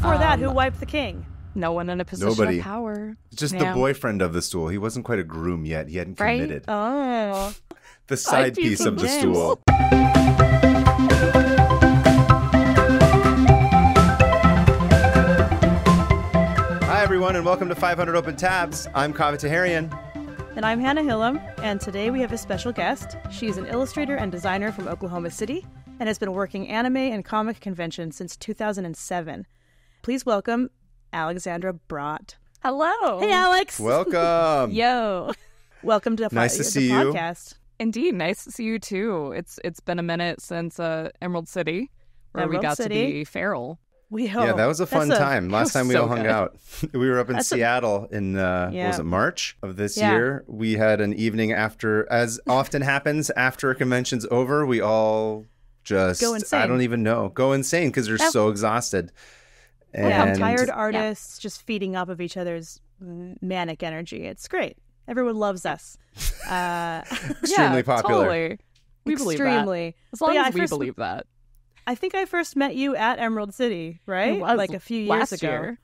before that, who Um, wiped the king? No one in a position Nobody. of power. Just Yeah. the boyfriend of the stool. He wasn't quite a groom yet. He hadn't committed. Right? committed. Oh, the side piece piece of of the James. stool. Hi, everyone, and welcome to 500 Open Tabs. I'm Kaveh Taharian. and I'm Hannah Hillam, and today we have a special guest. She's an illustrator and designer from Oklahoma City and has been working anime and comic conventions since 2007. Please welcome Alexandra Brodt. Hello. Hey, Alex. Welcome. Yo. Welcome to Nice to the see you. podcast. Indeed, nice to see you too. It's it's been a minute since uh, Emerald City, where we got City. to be feral. We Yeah, that was a fun That's time. Last time we so all hung good. out, we were up in That's a- Seattle in uh, what was Yeah. it March of this Yeah. year. We had an evening after, as often happens after a convention's over, we all just Go insane. I don't even know, go insane because they're Yeah. so exhausted. And Yeah, tired artists just feeding off of each other's manic energy. It's great. Everyone loves us. Uh, Extremely yeah, popular. Totally. We believe that. extremely. As long yeah, as I we first- believe that. I think I first met you at Emerald City, right? It was like a few years last ago. year.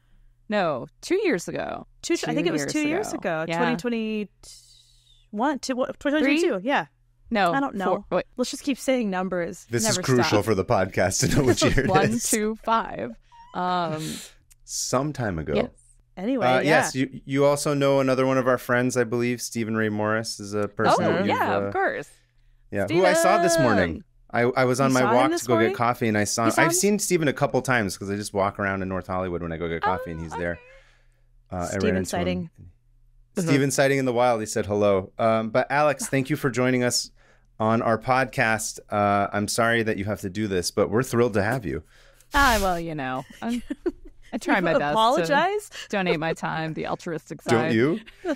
No, two years ago. Two, I think it was two years ago. ago. Yeah. 2021. Two, what, 2022. Yeah. No, I don't know. four- wait, Let's just keep saying numbers. This Never is crucial stop. for the podcast to know which year it one, is. two, five. Um, Some time ago. yes. Anyway, Uh, yeah. Yes, you you also know another one of our friends, I believe, Stephen Ray Morris is a person. Oh, yeah, uh, of course. Yeah, who I saw this morning. I, I was on You my walk to go morning? get coffee, and I saw. Saw I've him? seen Stephen a couple times because I just walk around in North Hollywood when I go get coffee, and he's there. Uh, I ran Steven into him. sighting. Steven sighting in the wild. He said hello. Um, but Alex, thank you for joining us on our podcast. Uh, I'm sorry that you have to do this, but we're thrilled to have you. Ah, well, you know, I'm, I try my best Apologize. to donate my time, the altruistic side. Don't you?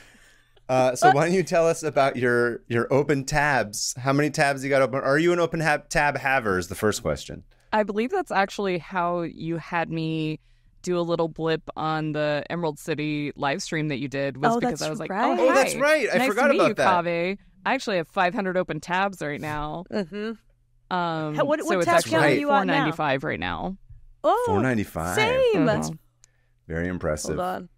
Uh, so why don't you tell us about your your open tabs? How many tabs you got open? Are you an open ha- tab haver? Is the first question. I believe that's actually how you had me do a little blip on the Emerald City live stream that you did was Oh, because that's I was like, right. oh, Oh, that's right. I nice forgot to meet about you, that. Kaveh. I actually have 500 open tabs right now. Mm-hmm. Um, How- what- so what it's tab actually count are you on now? 495 right now. Oh, Four ninety five. Same. Mhm. Very impressive. Hold on.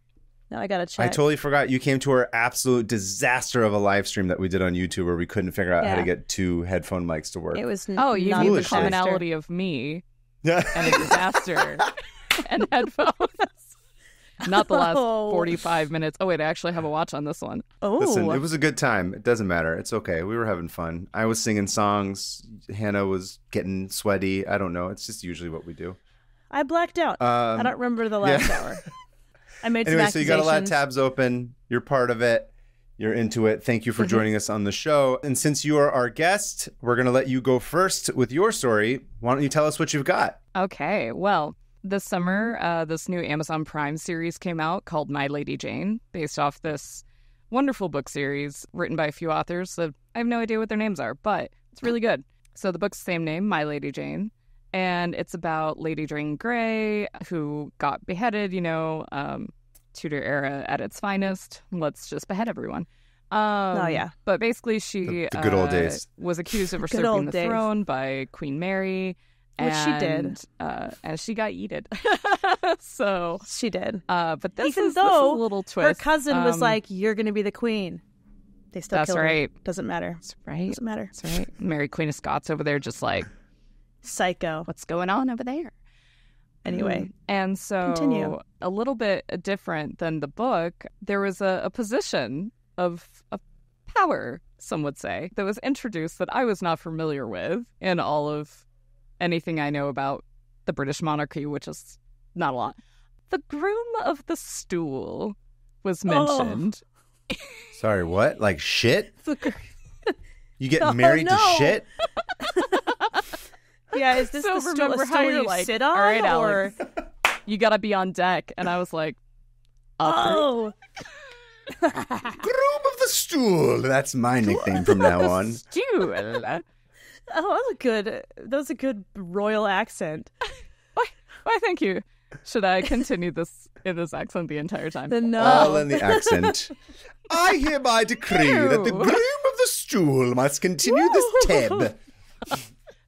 Now I gotta check. I totally forgot. You came to our absolute disaster of a live stream that we did on YouTube where we couldn't figure out how to get two headphone mics to work. it was. Oh, you not mean the commonality of me Yeah. and a disaster and headphones. Not the last Oh. 45 minutes. Oh, wait, I actually have a watch on this one. Oh, Listen, it was a good time. It doesn't matter. It's okay. We were having fun. I was singing songs. Hannah was getting sweaty. I don't know. It's just usually what we do. I blacked out. Um, I don't remember the last yeah. hour. I made Anyway, some so you got a lot of tabs open. You're part of it. You're into it. Thank you for joining us on the show. And since you are our guest, we're going to let you go first with your story. Why don't you tell us what you've got? Okay, well, this summer, uh, this new Amazon Prime series came out called My Lady Jane, based off this wonderful book series written by a few authors that I have no idea what their names are, but it's really good. So the book's the same name, My Lady Jane, and it's about Lady Jane Grey, who got beheaded, you know, um, Tudor era at its finest. Let's just behead everyone. Um, Oh, yeah. But basically, she The- the good old uh, days. was accused of usurping the days. throne by Queen Mary. Which she did. and, Uh, and she got yeeted. so, She did. uh, but this Even is, this is though a little twist. Her cousin was Um, like, "You're going to be the queen." They still That's killed her. right. Doesn't matter. That's right. Doesn't matter. That's right. Mary Queen of Scots over there, just like, Psycho. what's going on over there? Anyway, Mm. and so Continue. a little bit different than the book. There was a, a position of, of power, some would say, that was introduced that I was not familiar with in all of anything I know about the British monarchy, which is not a lot. The groom of the stool was Oh. mentioned. Sorry, what? Like shit? The gr- You get Oh, married no. to shit? yeah, is this So the stool, remember a how stool you're like, sit on? "All right, or... Alex." You got to be on deck. And I was like, up. Oh, Groom of the stool. That's my nickname from now on. Stool. oh, that was a good. That was a good royal accent. Why, why, thank you. Should I continue this in this accent the entire time? The no. All in the accent. I hereby decree that the groom of the stool must continue this teb.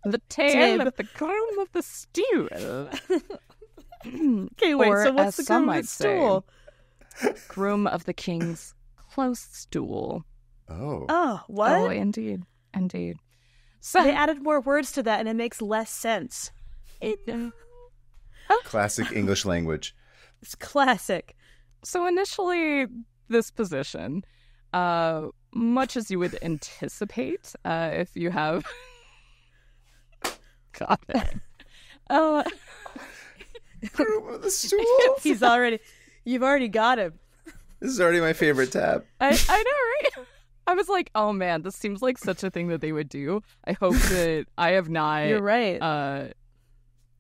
The tail Tib. of the groom of the stool. Okay, wait. Or, so what's as the some groom of might the say, stool? Groom of the king's close stool. Oh. Oh, what? Oh, indeed. Indeed. So they added more words to that, and it makes less sense. it, uh, Classic English language. It's classic. So initially, this position, uh, much as you would anticipate, uh, if you have got it. Uh, Groom of the stool. He's already. You've already got him. This is already my favorite tab. I, I know, right? I was like, oh man, this seems like such a thing that they would do. I hope that I have not You're right. uh,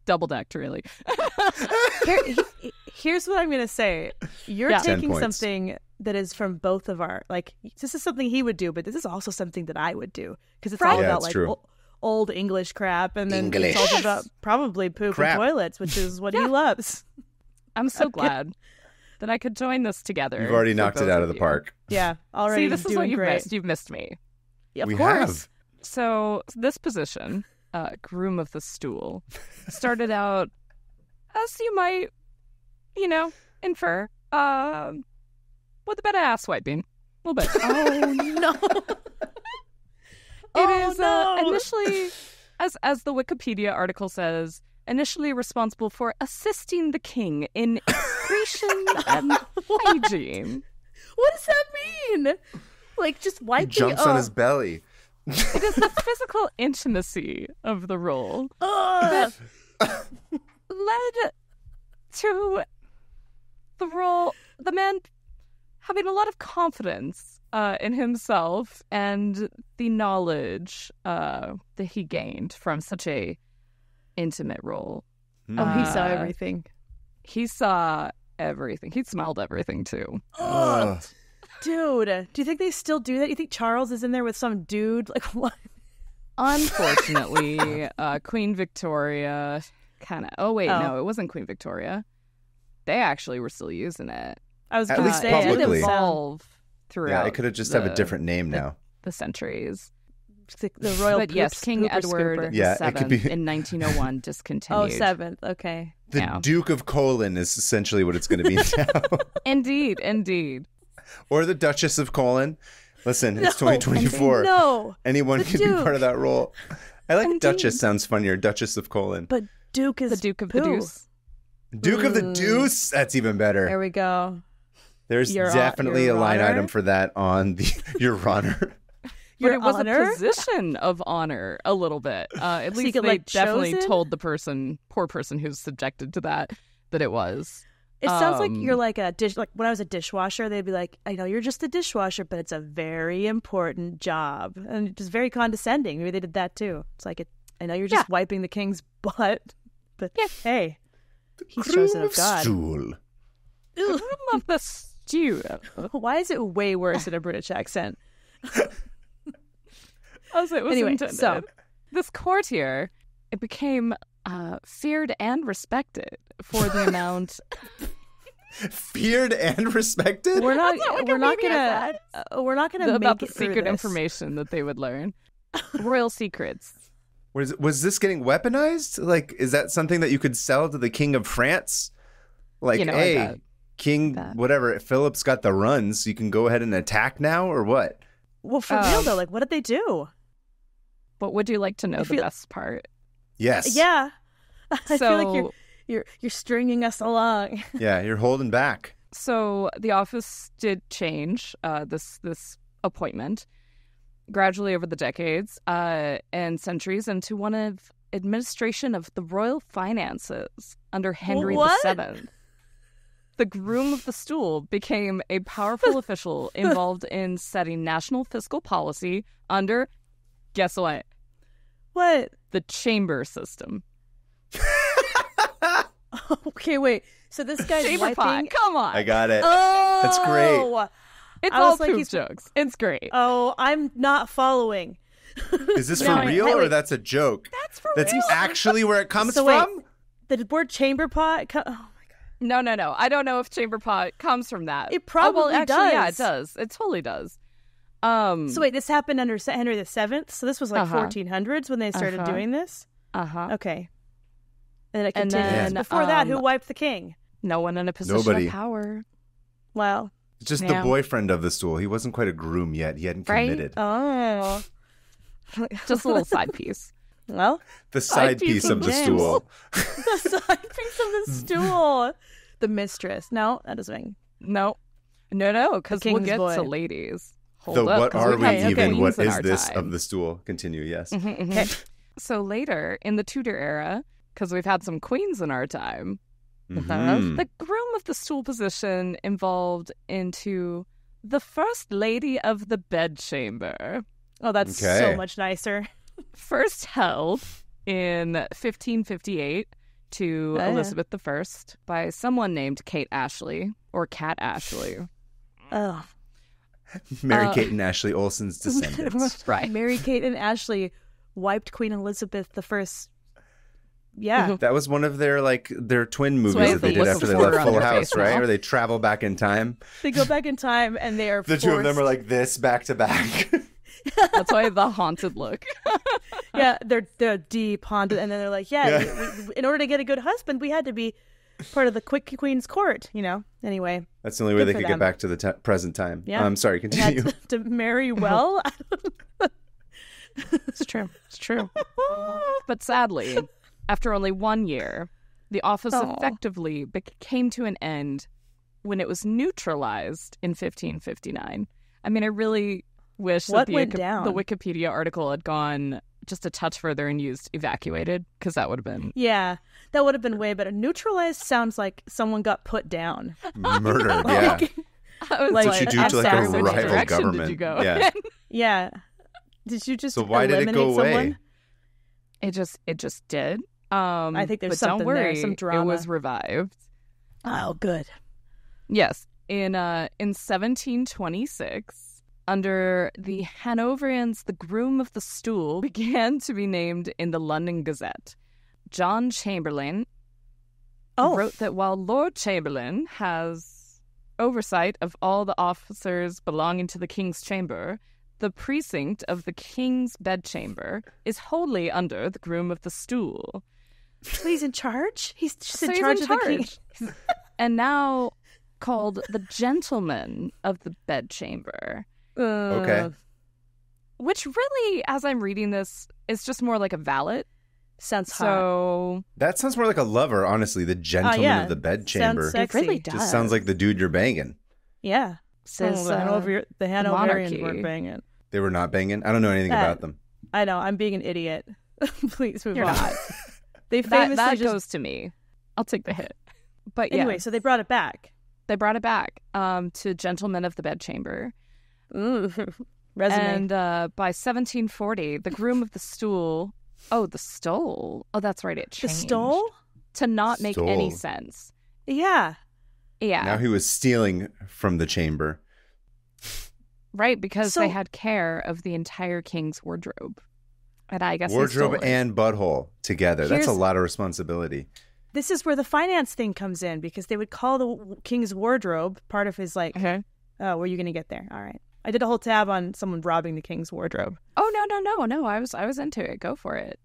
double decked, really. Here, he- here's what I'm gonna say. You're Yeah. Taking something that is from both of our like. This is something he would do, but this is also something that I would do because it's Right. all Yeah, about it's like true. ol- old English crap, and then English. it's all about probably poop Crap. and toilets, which is what he loves. I'm so Okay. glad that I could join this together. You've already knocked it out of the you. park. Yeah, already See, this is what you've great. missed. You've missed me. Yeah, of we course. have. So this position, uh, groom of the stool, started out as you might, you know, infer, um, with a bit of ass wiping, a little bit. Oh no! It Oh, is no. uh, initially, as as the Wikipedia article says, initially responsible for assisting the king in excretion and hygiene. What does that mean? Like just He wiping? jumps oh. on his belly. It is the physical intimacy of the role Ugh. led to the role, the man having a lot of confidence uh, in himself and the knowledge uh, that he gained from such a intimate role. Oh, he saw Uh, everything. He saw everything. He smelled everything too. Ugh. Dude, do you think they still do that? You think Charles is in there with some dude? Like what? Unfortunately, uh, Queen Victoria kind of. Oh wait, Oh. no, it wasn't Queen Victoria. They actually were still using it. I was At gonna least say it did publicly. It sound, evolve throughout. Yeah, it could have just have a different name the- now. The centuries. the, the royal. but yes, King pooper Edward scooper. Yeah, the it could Seventh be- in 1901 discontinued. Oh, seventh. Okay. The Yeah. Duke of Colon is essentially what it's going to be now. Indeed, indeed. or the Duchess of Colon. Listen, it's No, 2024. No, Anyone The can be part of that role. I like Indeed. Duchess sounds funnier. Duchess of Colon. but Duke is The Duke of the. Deuce. Duke of the. Deuce. That's even better. There we go. There's Your definitely your a line honor? item for that on the Your Honor. But it was honor? a position of honor a little bit. Uh, at So least get, they like, definitely chosen? told the person, poor person who's subjected to that, that it was. It sounds like Um, you're like a dish. Like when I was a dishwasher, they'd be like, "I know you're just a dishwasher, but it's a very important job," and it's very condescending. Maybe they did that too. It's like, it, "I know you're just wiping the king's butt, but hey, he's chosen Groom of God." Stool. Ugh. Groom of the stew. Why is it way worse in a British accent? As it was Anyway, intended. so- this courtier, it became uh, feared and respected for the amount. Feared and respected? We're not. That's what We're not gonna. Uh, we're not gonna the- make about the secret this. information that they would learn. Royal secrets. Was, was this getting weaponized? Like, is that something that you could sell to the King of France? Like, You know, hey, bet. King, Bet. whatever, Philip's got the runs. You can go ahead and attack now, or what? Well, for real Um, though, like, what did they do? But would you like to know I the feel- best part? Yes. Yeah, I so, feel like you're you're you're stringing us along. Yeah, you're holding back. so the office did change uh, this this appointment gradually over the decades uh, and centuries into one of administration of the royal finances under Henry What? VII. The groom of the stool became a powerful official involved in setting national fiscal policy under, guess what? What? The chamber system. Okay, wait. So this guy's Chamber pot. wiping. Come on. I got it. Oh, That's great. It's I all was like, poop he's- jokes. It's great. Oh, I'm not following. Is this No, for I- real I- or that's a joke? That's for That's real. That's actually where it comes So wait. from? The word chamber pot. Co- oh, No, no, no. I don't know if chamber pot comes from that. It Oh, well, probably does. Yeah, it does. does. It totally does. Um. so wait, this happened under Henry the Seventh. So this was like Uh-huh. 1400s when they started Uh-huh. doing this. Uh huh. Okay. And then it And continues. then, Before that, who um, wiped the king? No one in a position Nobody. of power. Well, Just Yeah. the boyfriend of the stool. He wasn't quite a groom yet. He hadn't Right? committed. oh. Just a little side piece. well, the side piece piece of of the stool. the side piece of the stool. The mistress. No, that doesn't make No, no, no, because we'll get boy. to ladies. Hold So up, what 'cause are we've we had some even? queens What in is our this time. of the stool? Continue, yes. Mhm, mhm. Okay. So later in the Tudor era, because we've had some queens in our time, Mhm. the groom of the stool position evolved into the first lady of the bedchamber. Oh, that's Okay. so much nicer. First held in 1558 to Oh, yeah. Elizabeth I by someone named Kate Ashley or Kat Ashley. Oh, Mary Uh, Kate and Ashley Olsen's descendants. Right. Mary Kate and Ashley wiped Queen Elizabeth the First. Yeah, That was one of their like their twin movies I that they the did after they left Full House, right? now. Where they travel back in time. they go back in time and they are The two of them are like this back to back. That's why the haunted look. yeah, they're they're deep haunted, and then they're like, yeah, Yeah. we- we- in order to get a good husband, we had to be part of the quick queen's court, you know. Anyway, That's the only way they could them. get back to the te- present time. Yeah. I'm sorry, they had continue. to, to marry well. it's true. It's true. but sadly, after only one year, the office Aw. effectively bec- came to an end when it was neutralized in 1559. I mean, I really wish What that the, went down? the Wikipedia article had gone just a touch further and used evacuated, because that would have been. Yeah, that would have been way better. Neutralized sounds like someone got put down. Murdered, yeah. I was Like, What you do to like a assassination. which rival direction government. Did you go? Yeah. Yeah. Did you just So why did it eliminate go away? someone? it just it just did. Um, I think there's but something don't there, worry, some It drama. was revived. Oh, good. Yes, in uh in 1726, under the Hanoverians, the groom of the stool began to be named in the London Gazette. John Chamberlain Oh, wrote that while Lord Chamberlain has oversight of all the officers belonging to the King's Chamber, the precinct of the King's bedchamber is wholly under the groom of the stool. so he's in charge. He's just So in charge in of the king. and now called the gentleman of the bedchamber. Okay. Which really, as I'm reading this, is just more like a valet. Sounds hot. So That sounds more like a lover, honestly. The gentleman Oh, yeah. of the Sounds bedchamber. sexy. it really does. Just sounds like the dude you're banging. Yeah. says oh, the, uh, Hanover, the Hanoverians monarchy. weren't banging. They were not banging. I don't know anything That- about them. I know. I'm being an idiot. Please move You're on. not. They that, famously that just goes to me. I'll take the hit. But yeah, anyway. So they brought it back. they brought it back um, to gentlemen of the bedchamber. Ooh, resume. And uh, by 1740, the groom of the stool. Oh, the stole. Oh, that's right. It changed. the stole. to not make any sense. Yeah. Yeah, Now he was stealing from the chamber. right. Because So- they had care of the entire king's wardrobe, and I guess Wardrobe and butthole together. That's a lot of responsibility. This is where the finance thing comes in because they would call the king's wardrobe part of his like. Okay. Oh, where are you going to get there? All right. I did a whole tab on someone robbing the king's wardrobe. Oh no no no no! I was I was into it. Go for it.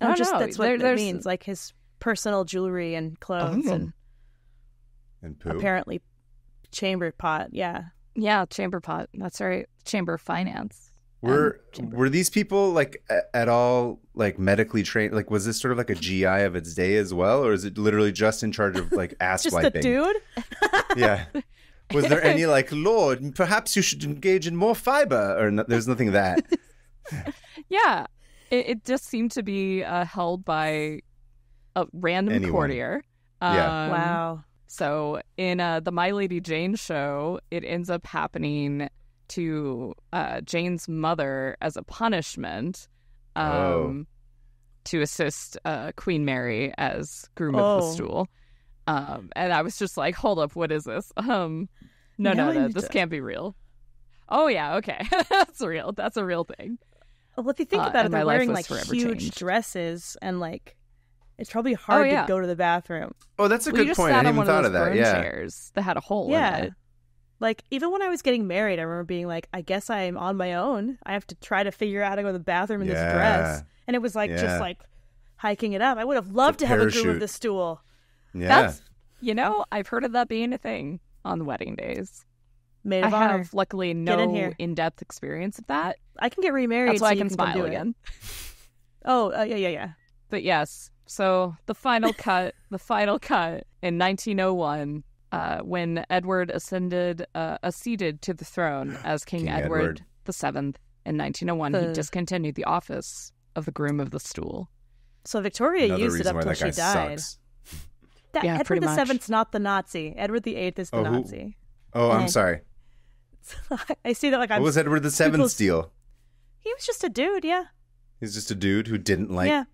I Oh, don't just know. that's what There- it means, like his personal jewelry and clothes Oh. and And poo. apparently chamber pot. Yeah. Yeah, chamber pot. That's right. Chamber finance. Were Um, chamber. were these people like at all like medically trained? Like, was this sort of like a GI of its day as well, or is it literally just in charge of like ass Just wiping? a dude. Yeah. Was there any like, Lord, perhaps you should engage in more fiber, or no, there's nothing of that? Yeah, it, it just seemed to be uh, held by a random Anyone. courtier. Yeah. Um, wow. So in uh, the My Lady Jane show, it ends up happening to uh, Jane's mother as a punishment um, Oh. to assist uh, Queen Mary as groom of the Oh. stool. Um, and I was just like, hold up, what is this? Um, no, Now no, no, this to- can't be real. Oh yeah, okay, that's real. That's a real thing. Well, if you think Uh, about it, they're wearing like huge changed. dresses and like it's probably hard yeah. to go to the bathroom. Oh, that's a Well, you good just point. I sat hadn't on even one thought of of those that. broom Yeah. chairs that had a hole yeah. in it. Like even when I was getting married, I remember being like, I guess I'm on my own. I have to try to figure out how to go to the bathroom in Yeah. this dress. And it was like Yeah. just like hiking it up. I would have loved to have a groom parachute. of the stool. Yeah. That's you know, I've heard of that being a thing on the wedding days. Maid I honor. have luckily Get in no here. in-depth experience of that. I can get remarried. That's so I you can smile do again. Oh, uh, yeah, yeah, yeah. But yes, so the final cut, the final cut in 1901, uh, when Edward ascended, uh, acceded to the throne as King, King Edward, Edward. the Seventh in 1901, Uh. he discontinued the office of the groom of the stool. So Victoria Another used it up why till she died. sucks. That, Yeah, Edward pretty the much. Seventh's not the Nazi. Edward the Eighth is the Oh, who- Nazi. Oh, I'm sorry. I see that like What I'm. was Edward the Seventh people's- steal? He was just a dude. Yeah, He's just a dude who didn't like yeah.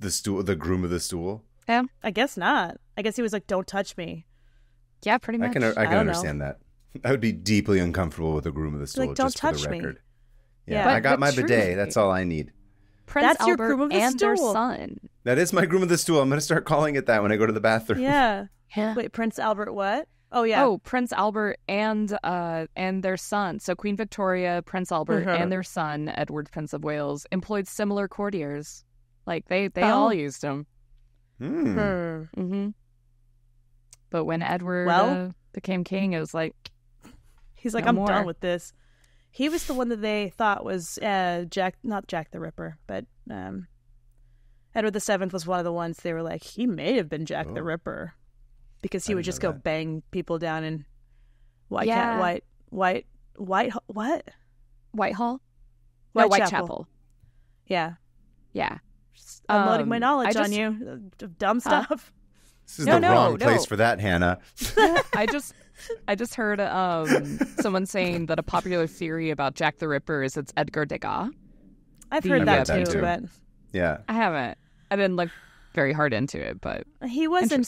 the stool, the groom of the stool. Yeah, I guess not. I guess he was like, "Don't touch me." yeah, pretty I much. can I can don't know. understand that. I would be deeply uncomfortable with the groom of the stool. Like, "Don't just for touch the me." record. Yeah. Yeah, But- I got but my bidet. That's all I need. Prince That's your Albert groom of the and their stool. son. That is my groom of the stool. I'm gonna start calling it that when I go to the bathroom. Yeah. Yeah. Wait, Prince Albert? What? Oh yeah. Oh, Prince Albert and uh and their son. So Queen Victoria, Prince Albert, Mhm. and their son Edward, Prince of Wales, employed similar courtiers. Like they they Oh. all used them. Hmm. Hmm. hmm But when Edward Well- uh, became king, it was like He's like, No I'm more. done with this. He was the one that they thought was uh, Jack, not Jack the Ripper, but um, Edward the Seventh was one of the ones they were like, he may have been Jack the Oh. Ripper, because he I would just go that. bang people down in White Yeah. Cat, White, White, White, what? Whitehall, no Whitechapel. Whitechapel. Yeah, Yeah, I'm loading my Um, knowledge I on you, dumb Huh? stuff. This is No, the no, wrong no. place for that, Hannah. I just I just heard um someone saying that a popular theory about Jack the Ripper is it's Edgar Degas. I've The- heard that that too, too. but Yeah. I haven't. I didn't look very hard into it, but he was Interesting.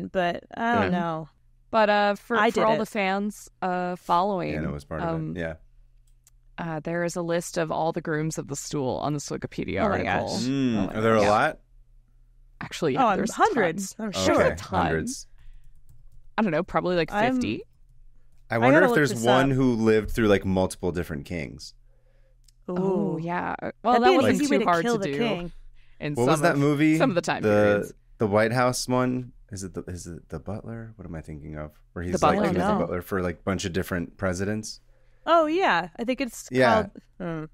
insane. But I don't Yeah. know. But uh, for, I for all it. the fans uh, following, Hannah was part of um, it. Yeah. uh, there is a list of all the grooms of the stool on this Wikipedia Oh my article. gosh. Mm, Oh are there a gosh. lot? Actually, yeah, oh, there's hundreds. I'm sure. okay, a ton. hundreds. I don't know, probably like I'm- fifty. I wonder gotta if there's one up. who lived through like multiple different kings. Oh yeah. Well, That'd that be wasn't easy too way to hard kill to the do. king. In What some was that of- movie? Some of the time the, periods. The White House one. Is it the is it the Butler? What am I thinking of? Where he's Butler? like he was the butler for like a bunch of different presidents. Oh yeah, I think it's Yeah. called. Mm,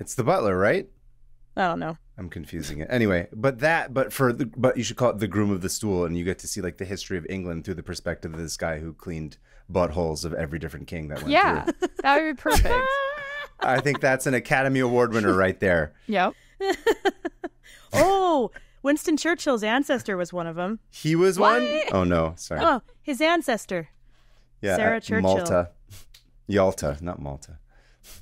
It's the Butler, right? I don't know. I'm confusing it. Anyway, but that, but for the, but you should call it the groom of the stool, and you get to see like the history of England through the perspective of this guy who cleaned buttholes of every different king that went Yeah, through. that would be perfect. I think that's an Academy Award winner right there. yep. Oh, Winston Churchill's ancestor was one of them. He was one. What? Oh no, sorry. Oh, his ancestor. yeah, Sarah uh, Churchill. Malta, Yalta, not Malta.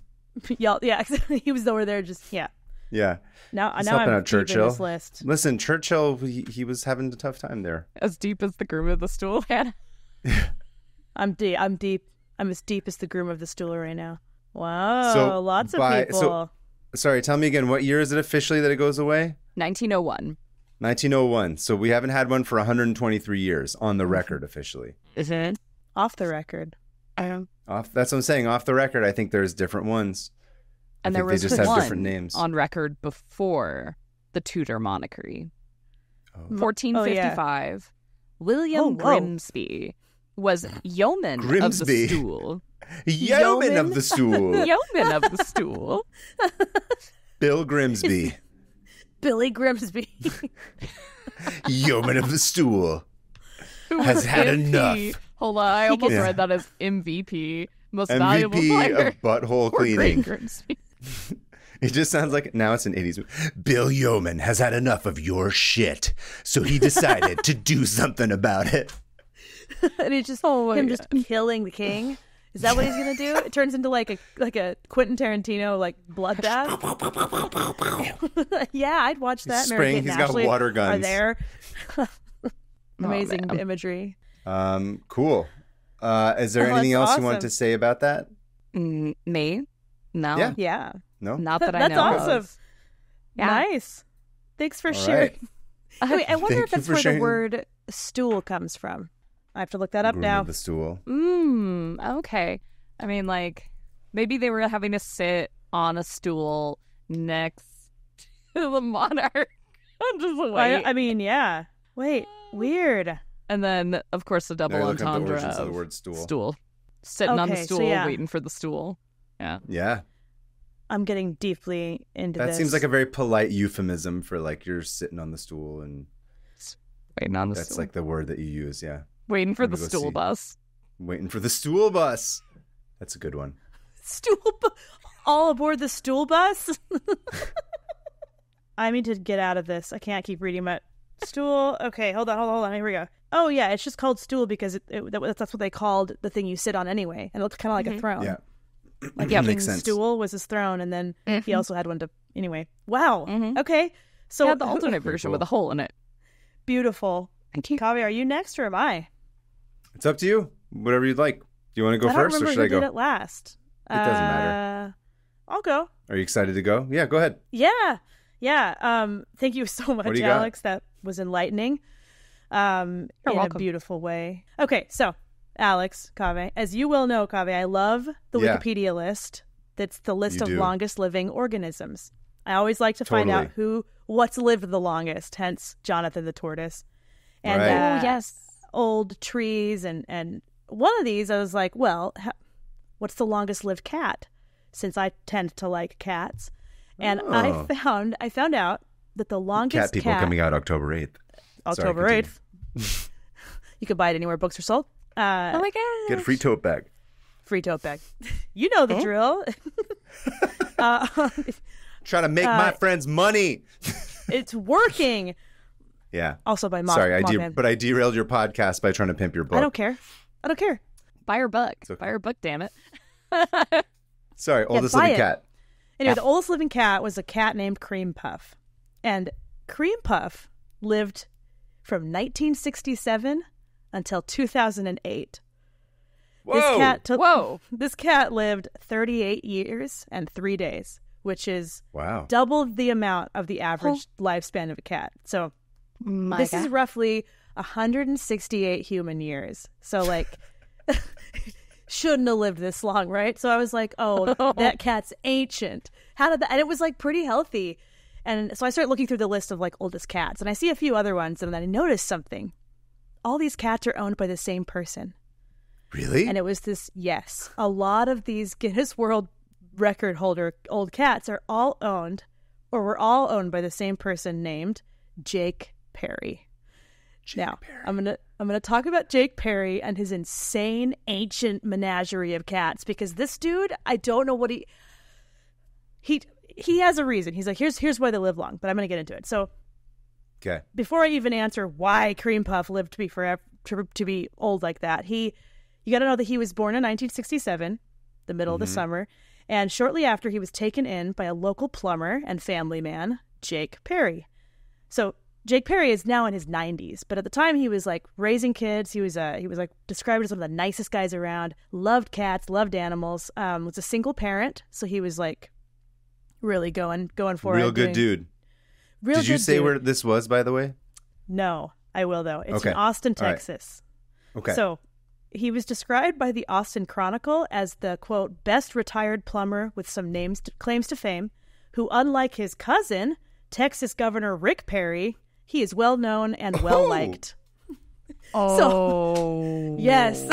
yeah, yeah, he was over there. Just yeah. Yeah. Now, He's now helping I'm out deep in Churchill. this list. Listen, Churchill, he, he was having a tough time there. As deep as the groom of the stool, Hannah. I'm deep. I'm deep. I'm as deep as the groom of the stool right now. Wow, So, lots of by- people. so- Sorry, tell me again. What year is it officially that it goes away? 1901. 1901. So we haven't had one for 123 years on the record officially. Is it? Off the record. Um, Off. That's what I'm saying. Off the record, I think there's different ones. And I there was just one different names. on record before the Tudor monarchy. Oh. 1455. William Oh. Grimsby was yeoman of the stool. Yeoman Yeoman? of the stool, yeoman of the stool. Bill Grimsby, Billy Grimsby. yeoman of the stool. Who Has had MP. enough. Hold on, I almost gets- read that as MVP, most valuable MVP player. of butthole Poor cleaning. Grimsby. It just sounds like now it's an 80s. movie. Bill Yeoman has had enough of your shit, so he decided to do something about it. and it's just Oh my him just killing the king. Is that what he's gonna do? It turns into like a like a Quentin Tarantino like bloodbath. yeah, I'd watch that. He's Mary spraying- Kate he's got Ashley water Are guns. there amazing man. imagery? Um, cool. Uh, is there Oh, anything that's else you want to say about that? Mm, me? No. Yeah. Yeah, No. Not that I know. That's awesome. of. Yeah. nice. Thanks for All sharing. right. Wait, I wonder Thank if that's where sharing. the word stool comes from. I have to look that up Groom now. the stool. Mm, okay. I mean, like, maybe they were having to sit on a stool next to the monarch. I'm just like, I, wait. I mean, yeah. Wait, weird. and then, of course, the double Now you're up the entendre origins of the word stool. stool. Sitting on the Okay, so stool, yeah. waiting for the stool. Yeah. Yeah. I'm getting deeply into That this. seems like a very polite euphemism for like you're sitting on the stool and Waiting on the stool. that's stool. like the word that you use, yeah. waiting for the stool see. bus. Waiting for the stool bus. That's a good one. stool bu- all aboard the stool bus. I need to get out of this. I can't keep reading my stool. Okay, hold on, hold on, hold on. Here we go. Oh yeah, it's just called stool because it, it, that's what they called the thing you sit on anyway, and it looks kind of like a mm-hmm. throne. Yeah. like Yeah, the makes king's sense. stool was his throne, and then he also had one to. Anyway, wow. Mhm. Okay, so yeah, the alternate version cool. with a hole in it. beautiful. Thank you. Kaveh, are you next or am I? It's up to you. Whatever you'd like. Do you want to go first or should who I go? did it last. It doesn't matter. Uh, I'll go. Are you excited to go? Yeah, go ahead. Yeah. Yeah. Um, thank you so much, do you got? Alex. That was enlightening. Um, You're in welcome. a beautiful way. Okay, so Alex Kaveh, as you well know, Kaveh, I love the Yeah. Wikipedia list. That's the list You of do. longest living organisms. I always like to find out who what's lived the longest. Hence, Jonathan the tortoise. And Right. uh, oh, yes. old trees and and one of these I was like, well, ha- what's the longest lived cat? Since I tend to like cats, and Oh. I found I found out that the longest Cat people coming out October 8th. October eighth. you can buy it anywhere books are sold. Uh, Oh my god. Get a free tote bag. free tote bag. you know the drill. uh, Trying to make my Uh, friends money. it's working. Yeah. Also by Moth, Sorry, I de- Mothman. but I derailed your podcast by trying to pimp your book. I don't care. I don't care. Buy her book. okay. Buy her book, damn it. Sorry, oldest buy living it. cat. Anyway, the oldest living cat was a cat named Cream Puff. And Cream Puff lived from 1967 until 2008. Whoa. This cat took Whoa. this cat lived 38 years and 3 days, which is Wow. double the amount of the oh. average lifespan of a cat. So, My this god. is roughly 168 human years. So like shouldn't have lived this long, right? So I was like, oh, that cat's ancient. How did that? And it was like pretty healthy. And so I started looking through the list of like oldest cats, and I see a few other ones, and then I noticed something. All these cats are owned by the same person, Really? and it was this. Yes, a lot of these Guinness World Record holder old cats are all owned, or were all owned by the same person named Jake Perry. now I'm gonna I'm gonna talk about Jake Perry and his insane ancient menagerie of cats because this dude I don't know what he he he has a reason. He's like here's here's why they live long, but I'm gonna get into it. So okay. before I even answer why Cream Puff lived to be forever to, to be old like that, he you got to know that he was born in 1967, the middle of the summer, and shortly after he was taken in by a local plumber and family man, Jake Perry. So Jake Perry is now in his 90s, but at the time he was like raising kids. He was uh, he was like described as one of the nicest guys around. Loved cats, loved animals. Um, was a single parent, so he was like really going going for Real it. good doing- dude. Real Did you say dude. where this was, by the way? No, I will though. It's Okay. in Austin, All right. Texas. Okay. So he was described by the Austin Chronicle as the quote best retired plumber with some names claims to fame, who unlike his cousin, Texas Governor Rick Perry, he is well known and well liked. Oh. Yes.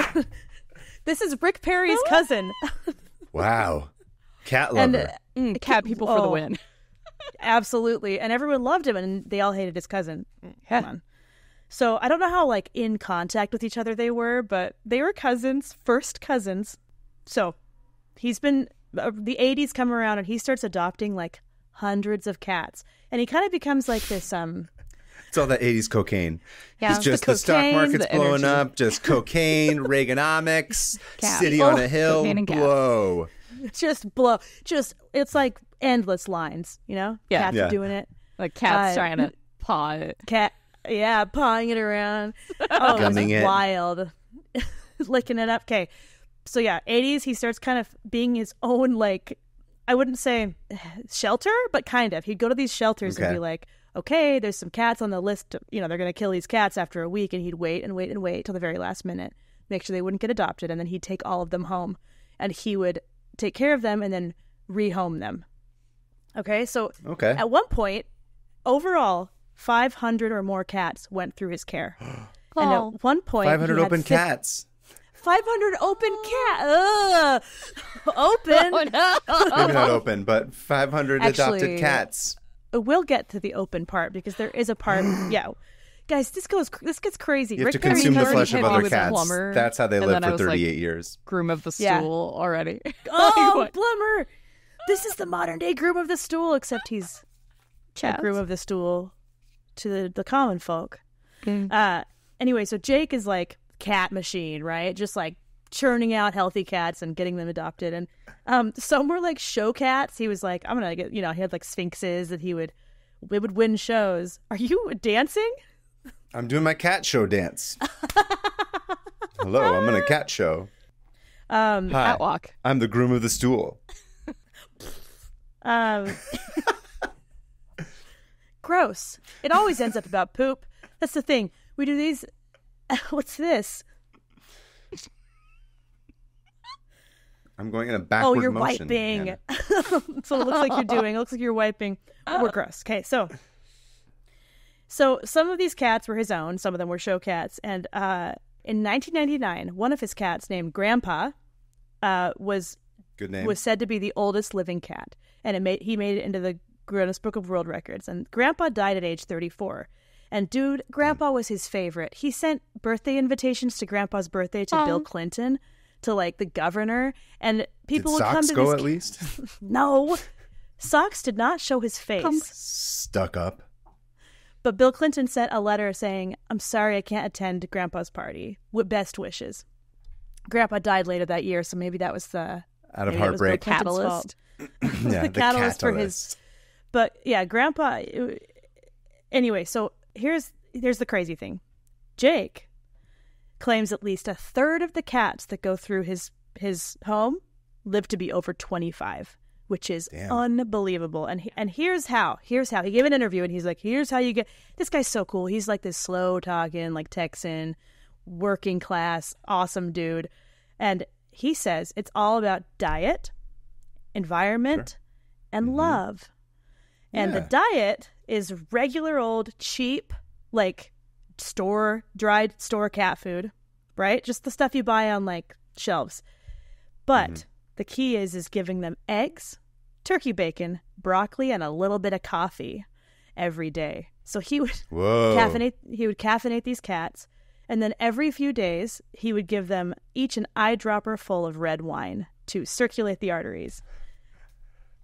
this is Rick Perry's cousin. wow. Cat and lover. uh, Mm, cat people for the Oh. win. Absolutely and everyone loved him and they all hated his cousin Yeah. Come on. so i don't know how like in contact with each other they were but they were cousins first cousins so he's been uh, the 80s come around and he starts adopting like hundreds of cats and he kind of becomes like this um it's all that 80s cocaine. Yeah. It's just The the, stock market's the blowing energy. up, just cocaine, Reaganomics, Cat. city on Oh, a hill, cocaine and cats. blow. just blow just it's like endless lines you know Yeah. cats Yeah. are doing it Like cats Uh, trying to paw it. cat yeah pawing it around oh it's Gumming it. wild licking it up okay so yeah 80s he starts kind of being his own like i wouldn't say shelter but kind of he'd go to these shelters Okay. and be like okay there's some cats on the list you know they're going to kill these cats after a week and he'd wait and wait and wait till the very last minute make sure they wouldn't get adopted and then he'd take all of them home and he would take care of them and then rehome them okay so Okay. at one point, overall, 500 or more cats went through his care. And Oh. at one point, Five hundred open fif- cats. 500 open cat. Ugh. Open. Oh no! Maybe not open, but five hundred adopted cats. Uh, we'll get to the open part because there is a part. yeah, guys, this goes. This gets crazy. You have to Rick Perry consume the already flesh of other cats. plumber, That's how they and live for was like- thirty-eight years. Groom of the Yeah. stool already. Oh, What? Plumber! This is the modern day groom of the stool, except he's a groom of the stool to the, the common folk. Mm. Uh, anyway, so Jake is like cat machine, right? Just like churning out healthy cats and getting them adopted. And um, some were like show cats. He was like, I'm gonna get, you know, he had like sphynxes that he would, we would win shows. Are you dancing? I'm doing my cat show dance. Hello, I'm in a cat show. Um, Hi, Catwalk. I'm the groom of the stool. Um, gross. It always ends up about poop. That's the thing. We do these. What's this? I'm going in a backward oh, you're motion. wiping. So it looks like you're doing. It looks like you're wiping. We're gross. Okay, so so some of these cats were his own. Some of them were show cats. And uh, in 1999, one of his cats, named Grandpa, uh, was Good name. was said to be the oldest living cat, and it made he made it into the Guinness Book of World Records. And Grandpa died at age 34. And dude, Grandpa mm. was his favorite. He sent birthday invitations to Grandpa's birthday to Bill Clinton, to like the governor, and people Did would come socks to go this. at least? No, Socks did not show his face. Stuck up. But Bill Clinton sent a letter saying, I'm sorry I can't attend Grandpa's party. With best wishes. Grandpa died later that year, so maybe that was the Out of maybe it was Bill heartbreak. Clinton's Catalyst. yeah, the catalyst for his- But yeah, Grandpa. Anyway, so here's here's the crazy thing. Jake claims at least a third of the cats that go through his his home live to be over 25, which is Damn. unbelievable. And he, and here's how. Here's how. He gave an interview and he's like, "Here's how you get This guy's so cool. He's like this slow talking like Texan, working class, awesome dude." And he says it's all about diet, environment, and mm-hmm. love. And the diet is regular old cheap like store dried store cat food, right? Just the stuff you buy on like shelves. But mm-hmm. the key is is giving them eggs, turkey bacon, broccoli and a little bit of coffee every day. So he would Whoa. caffeinate he would caffeinate these cats and then every few days he would give them each an eyedropper full of red wine to circulate the arteries.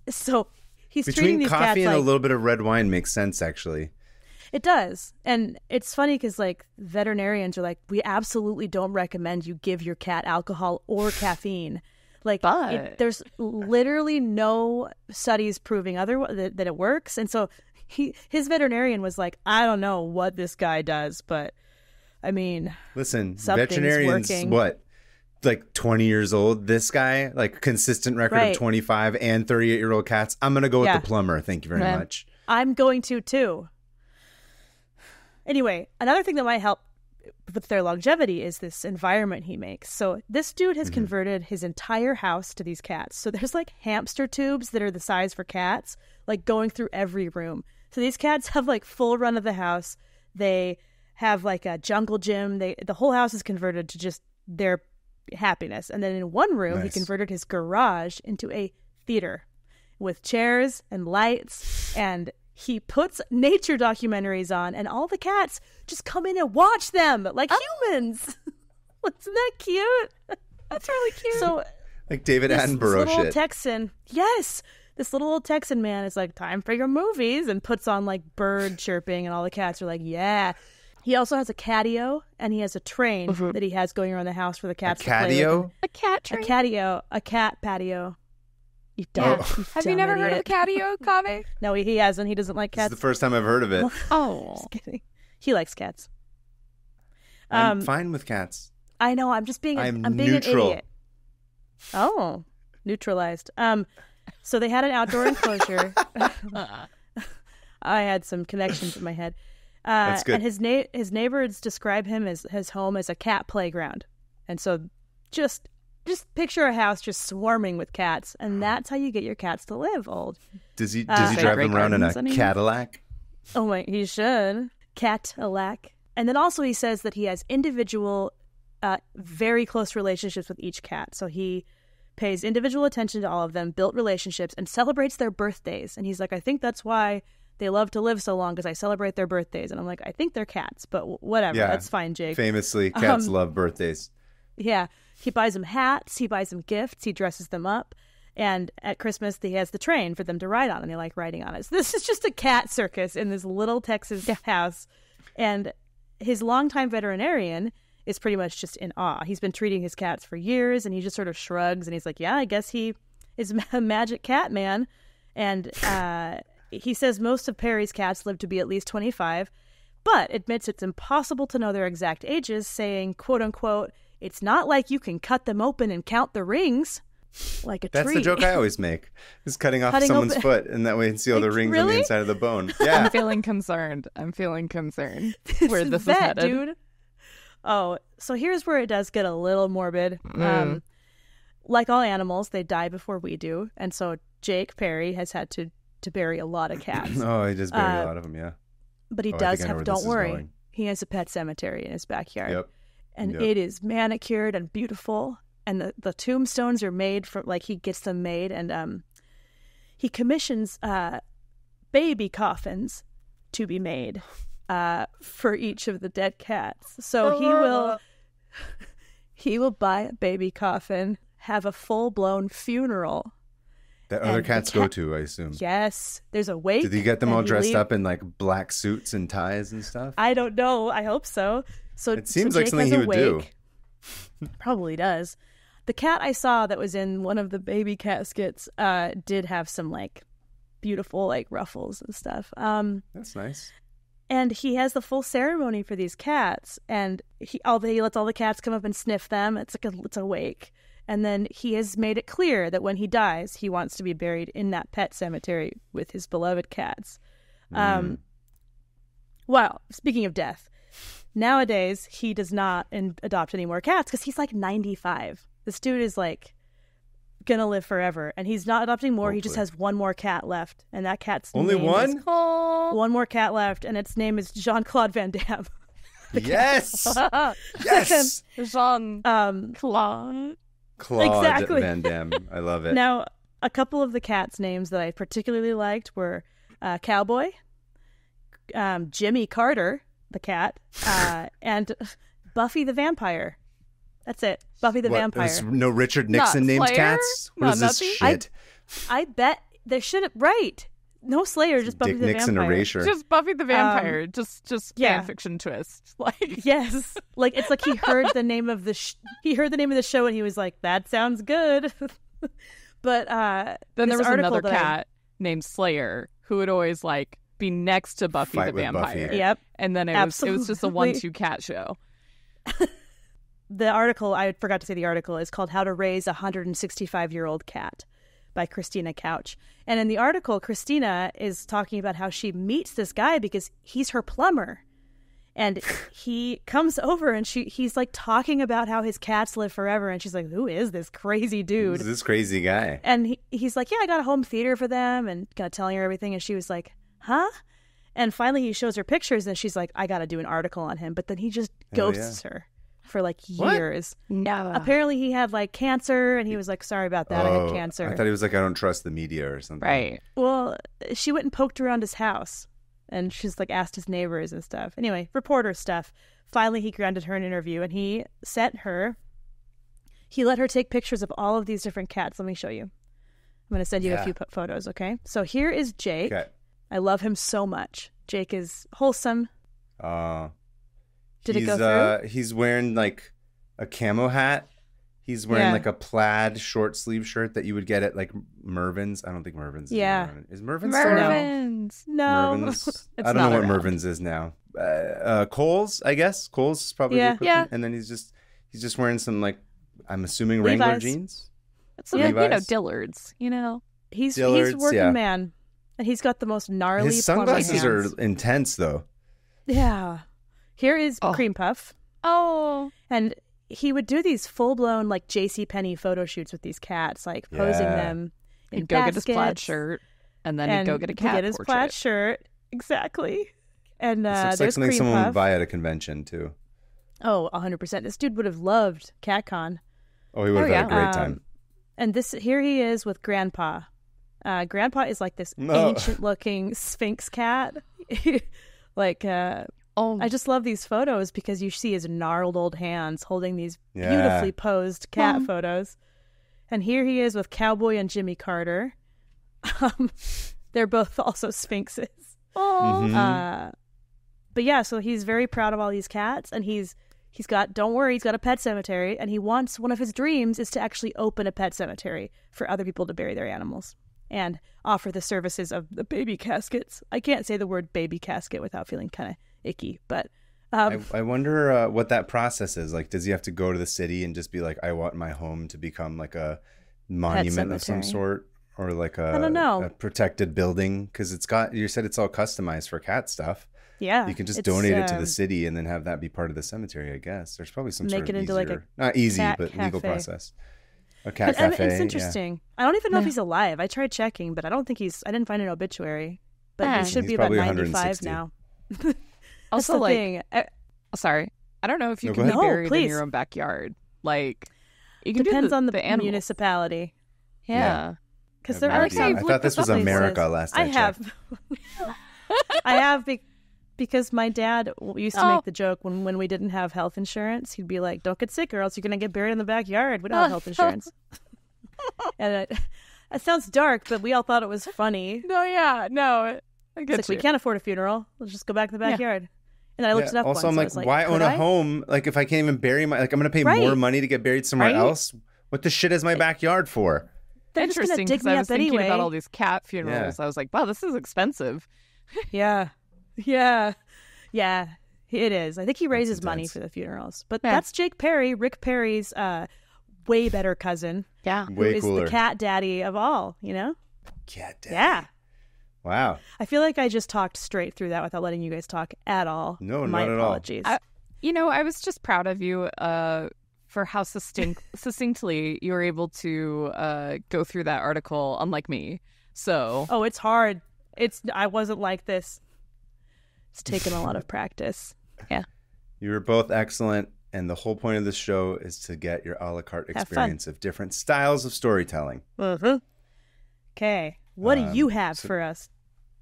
So he's treating Between these coffee cats and like a little bit of red wine makes sense, actually. it does. And it's funny because, like, veterinarians are like, we absolutely don't recommend you give your cat alcohol or caffeine. Like, But- it, there's literally no studies proving other that, that it works. And so he, his veterinarian was like, I don't know what this guy does, but I mean, Listen, veterinarians, working. what, like 20 years old? This guy, like consistent record Right. of 25 and 38 year old cats. I'm going to go with Yeah. the plumber. Thank you very Man. much. I'm going to too. Anyway, another thing that might help with their longevity is this environment he makes. So this dude has mm-hmm. converted his entire house to these cats. So there's like hamster tubes that are the size for cats, like going through every room. So these cats have like full run of the house. They have like a jungle gym. They the whole house is converted to just their happiness. And then in one room, he converted his garage into a theater with chairs and lights and he puts nature documentaries on and all the cats just come in and watch them like oh. humans isn't that cute That's really cute. so Like David this, this Attenborough little old shit. texan yes this little old texan man is like time for your movies and puts on like bird chirping and all the cats are like yeah he also has a catio and he has a train that he has going around the house for the a cats to play with catio? a cat a train. catio a cat patio you Yeah. dumb, you Have you dumb never heard of idiot. the catio, Kaveh? no he, he hasn't he doesn't like This is cats the first time I've heard of it. Oh, Just kidding. He likes cats. I'm Um, fine with cats. I know. I'm just being. A, I'm I'm, being neutral. an idiot. Oh, neutralized. Um, so they had an outdoor enclosure. I had some connections in my head. Uh, That's good. And his na- his neighbors describe him as his home as a cat playground, and so just just picture a house just swarming with cats, and that's how you get your cats to live old. Does he uh, does he drive them around in a Gardens anymore? Cadillac? Oh my, he should. Cadillac. And then also he says that he has individual, uh, very close relationships with each cat. So he pays individual attention to all of them, built relationships, and celebrates their birthdays. And he's like, I think that's why they love to live so long because I celebrate their birthdays. And I'm like, I think they're cats, but whatever. Yeah. That's fine, Jake. Famously, cats Um, love birthdays. Yeah. He buys them hats, he buys them gifts, he dresses them up. And at Christmas, he has the train for them to ride on, and they like riding on it. So this is just a cat circus in this little Texas house. And his longtime veterinarian is pretty much just in awe. He's been treating his cats for years, and he just sort of shrugs and he's like, Yeah, I guess he is a magic cat man. And uh, he says most of Perry's cats live to be at least 25, but admits it's impossible to know their exact ages, saying, quote unquote, it's not like you can cut them open and count the rings like a That's tree. the joke I always make. Is cutting off Cutting someone's open- foot, and that way you can see all the Like, rings on the inside of the bone. Yeah. I'm feeling concerned. I'm feeling concerned where this is vet, headed. dude. Oh, so here's where it does get a little morbid. Mm. Um, like all animals, they die before we do, and so Jake Perry has had to to bury a lot of cats. oh, he just buried Uh, a lot of them. Yeah. But he Oh, I does think I know have. Don't worry, he has a pet cemetery in his backyard, Yep. and Yep. it is manicured and beautiful. And the the tombstones are made from like he gets them made, and um, he commissions uh, baby coffins to be made uh, for each of the dead cats. So he will he will buy a baby coffin, have a full blown funeral. That other cats go to, I assume. Yes, there's a wake. Did he get them all dressed leave- up in like black suits and ties and stuff? I don't know. I hope so. So It seems so like something he would do. Probably does. The cat I saw that was in one of the baby caskets uh, did have some like beautiful like ruffles and stuff. Um, That's nice. and he has the full ceremony for these cats, and he all the, he lets all the cats come up and sniff them. It's like a it's a wake, and then he has made it clear that when he dies, he wants to be buried in that pet cemetery with his beloved cats. Um, well, speaking of death, nowadays he does not in- adopt any more cats because he's like 95. This dude is like gonna live forever, and he's not adopting more. He just has one more cat left, and that cat's Only name is- one? Oh, one more cat left, and its name is Jean Claude Van Damme. yes. yes. Jean um, Claude. Claude Exactly. Van Damme. I love it. now, a couple of the cats' names that I particularly liked were uh, Cowboy, um, Jimmy Carter, the cat, uh, and Buffy the Vampire. That's it. Buffy the What, Vampire. no Richard Nixon named Slayer? cats? What Not is this? I- shit? I bet there should have right. No Slayer, just Buffy Dick the Nixon Vampire. erasure. Just Buffy the Vampire. just just yeah. fan fiction twist. Like Yes, like it's like he heard the name of the sh- he heard the name of the show and he was like, "That sounds good." but uh, then there was another that I- cat named Slayer who would always like be next to Buffy Fight the with Buffy. Vampire. Yep. And then it was it was just a one two cat show. the article I forgot to say the article is called "How to Raise a 165 Year Old Cat" by Christina Couch. And in the article, Christina is talking about how she meets this guy because he's her plumber. And he comes over and she he's like talking about how his cats live forever and she's like, "Who is this crazy dude?" Who's this crazy guy? And he, he's like, Yeah, I got a home theater for them and kind of telling her everything. And she was like, Huh? And finally he shows her pictures and she's like, I got to do an article on him. But then he just oh, ghosts her for like What? years. No. Apparently he had like cancer and he was like, Sorry about that. I Oh, had cancer. I thought he was like, I don't trust the media or something. Right. well, she went and poked around his house and she's like asked his neighbors and stuff. Anyway, reporter stuff. Finally he granted her an interview and he sent her, he let her take pictures of all of these different cats. Let me show you. I'm going to send you a few photos, okay? So here is Jake. Okay. I love him so much. Jake is wholesome. Uh, Did it he's, go through? Uh, he's wearing like a camo hat. He's wearing Yeah. like a plaid short sleeve shirt that you would get at like Mervyn's. I don't think Mervyn's. is Yeah. around. Is Mervyn's still around? Mervyn's. No. Mervyn's. I don't not know what around. Mervyn's is now. Uh, uh, Kohl's, I guess. Kohl's is probably the Yeah. equivalent. Yeah. And then he's just he's just wearing some like I'm assuming Wrangler Levi's. jeans. It's some, you know, Levi's. Dillards, you know. He's he's working yeah. man. And he's got the most gnarly His plumber sunglasses hands. are intense though. Yeah. Here is Oh. Cream Puff. Oh. And he would do these full blown like JC Penney photo shoots with these cats, like posing Yeah. them in He'd go get his plaid shirt and then and he'd go get a he'd cat get his portrait. plaid shirt. exactly. And This uh, looks like something Cream someone Puff. would buy at a convention too. Oh, 100%. This dude would have loved CatCon. Oh, he would have Oh, had a great time. Um, And this here he is with Grandpa. Uh, Grandpa is like this No. ancient looking Sphynx cat. like uh, Oh, I just love these photos because you see his gnarled old hands holding these Yeah. beautifully posed cat Mom. photos. And here he is with Cowboy and Jimmy Carter. Um, they're both also sphynxes. oh. Mhm. Uh, but yeah, so he's very proud of all these cats, and he's he's got. Don't worry, he's got a pet cemetery, and he wants one of his dreams is to actually open a pet cemetery for other people to bury their animals and offer the services of the baby caskets. I can't say the word baby casket without feeling kind of icky, but um, I, I wonder uh, what that process is. Like, does he have to go to the city and just be like, I want my home to become like a monument of some sort? Or like a, I don't know. a protected building? Because it's got, you said it's all customized for cat stuff. yeah, you can just donate it to um, the city and then have that be part of the cemetery, I guess. There's probably some Make sort it of into, like, a not easy, but legal process. A cat But, I mean, cafe. it's yeah. interesting. I don't even know if he's alive. I tried checking, but I don't think he's. I didn't find an obituary, but Yeah. he should He's be about ninety-five now. That's Also, the like, thing. I- sorry. I don't know if you No, can be ahead. No, buried in your own backyard. Like, you can do depends on the, the animals. municipality Yeah. Yeah. because I there are no some. idea. I thought this this was America places. last I, I have. I have be- because my dad used to Oh. make the joke when when we didn't have health insurance. He'd be like, "Don't get sick, or else you're gonna get buried in the backyard. We don't have health insurance." and it, it sounds dark, but we all thought it was funny. No, yeah, no. I It's get like you. we can't afford a funeral. Let's just go back to the Yeah. backyard. And I looked Yeah. it up. Also, I'm once, like, I why own a I? home? Like, if I can't even bury my, like, I'm gonna pay Right. more money to get buried somewhere Right? else. What the shit is my backyard for? They're just Interesting dig because me I up was thinking anyway. about all these cat funerals. I was like, wow, this is expensive. Yeah, yeah, yeah. It is. I think he raises money intense. for the funerals. But Yeah. that's Jake Perry, Rick Perry's uh, way better cousin, Yeah. who Way is cooler. the cat daddy of all. You know? Cat daddy. Yeah. Wow. I feel like I just talked straight through that without letting you guys talk at all. No, My not at all. apologies. I- You know, I was just proud of you uh, for how succinct, succinctly you were able to uh, go through that article, unlike me. So, oh, it's hard. It's. I wasn't like this. It's taken a lot of practice. Yeah. You were both excellent. And the whole point of this show is to get your a la carte experience of different styles of storytelling. Uh-huh. Okay. What Um, do you have so- for us?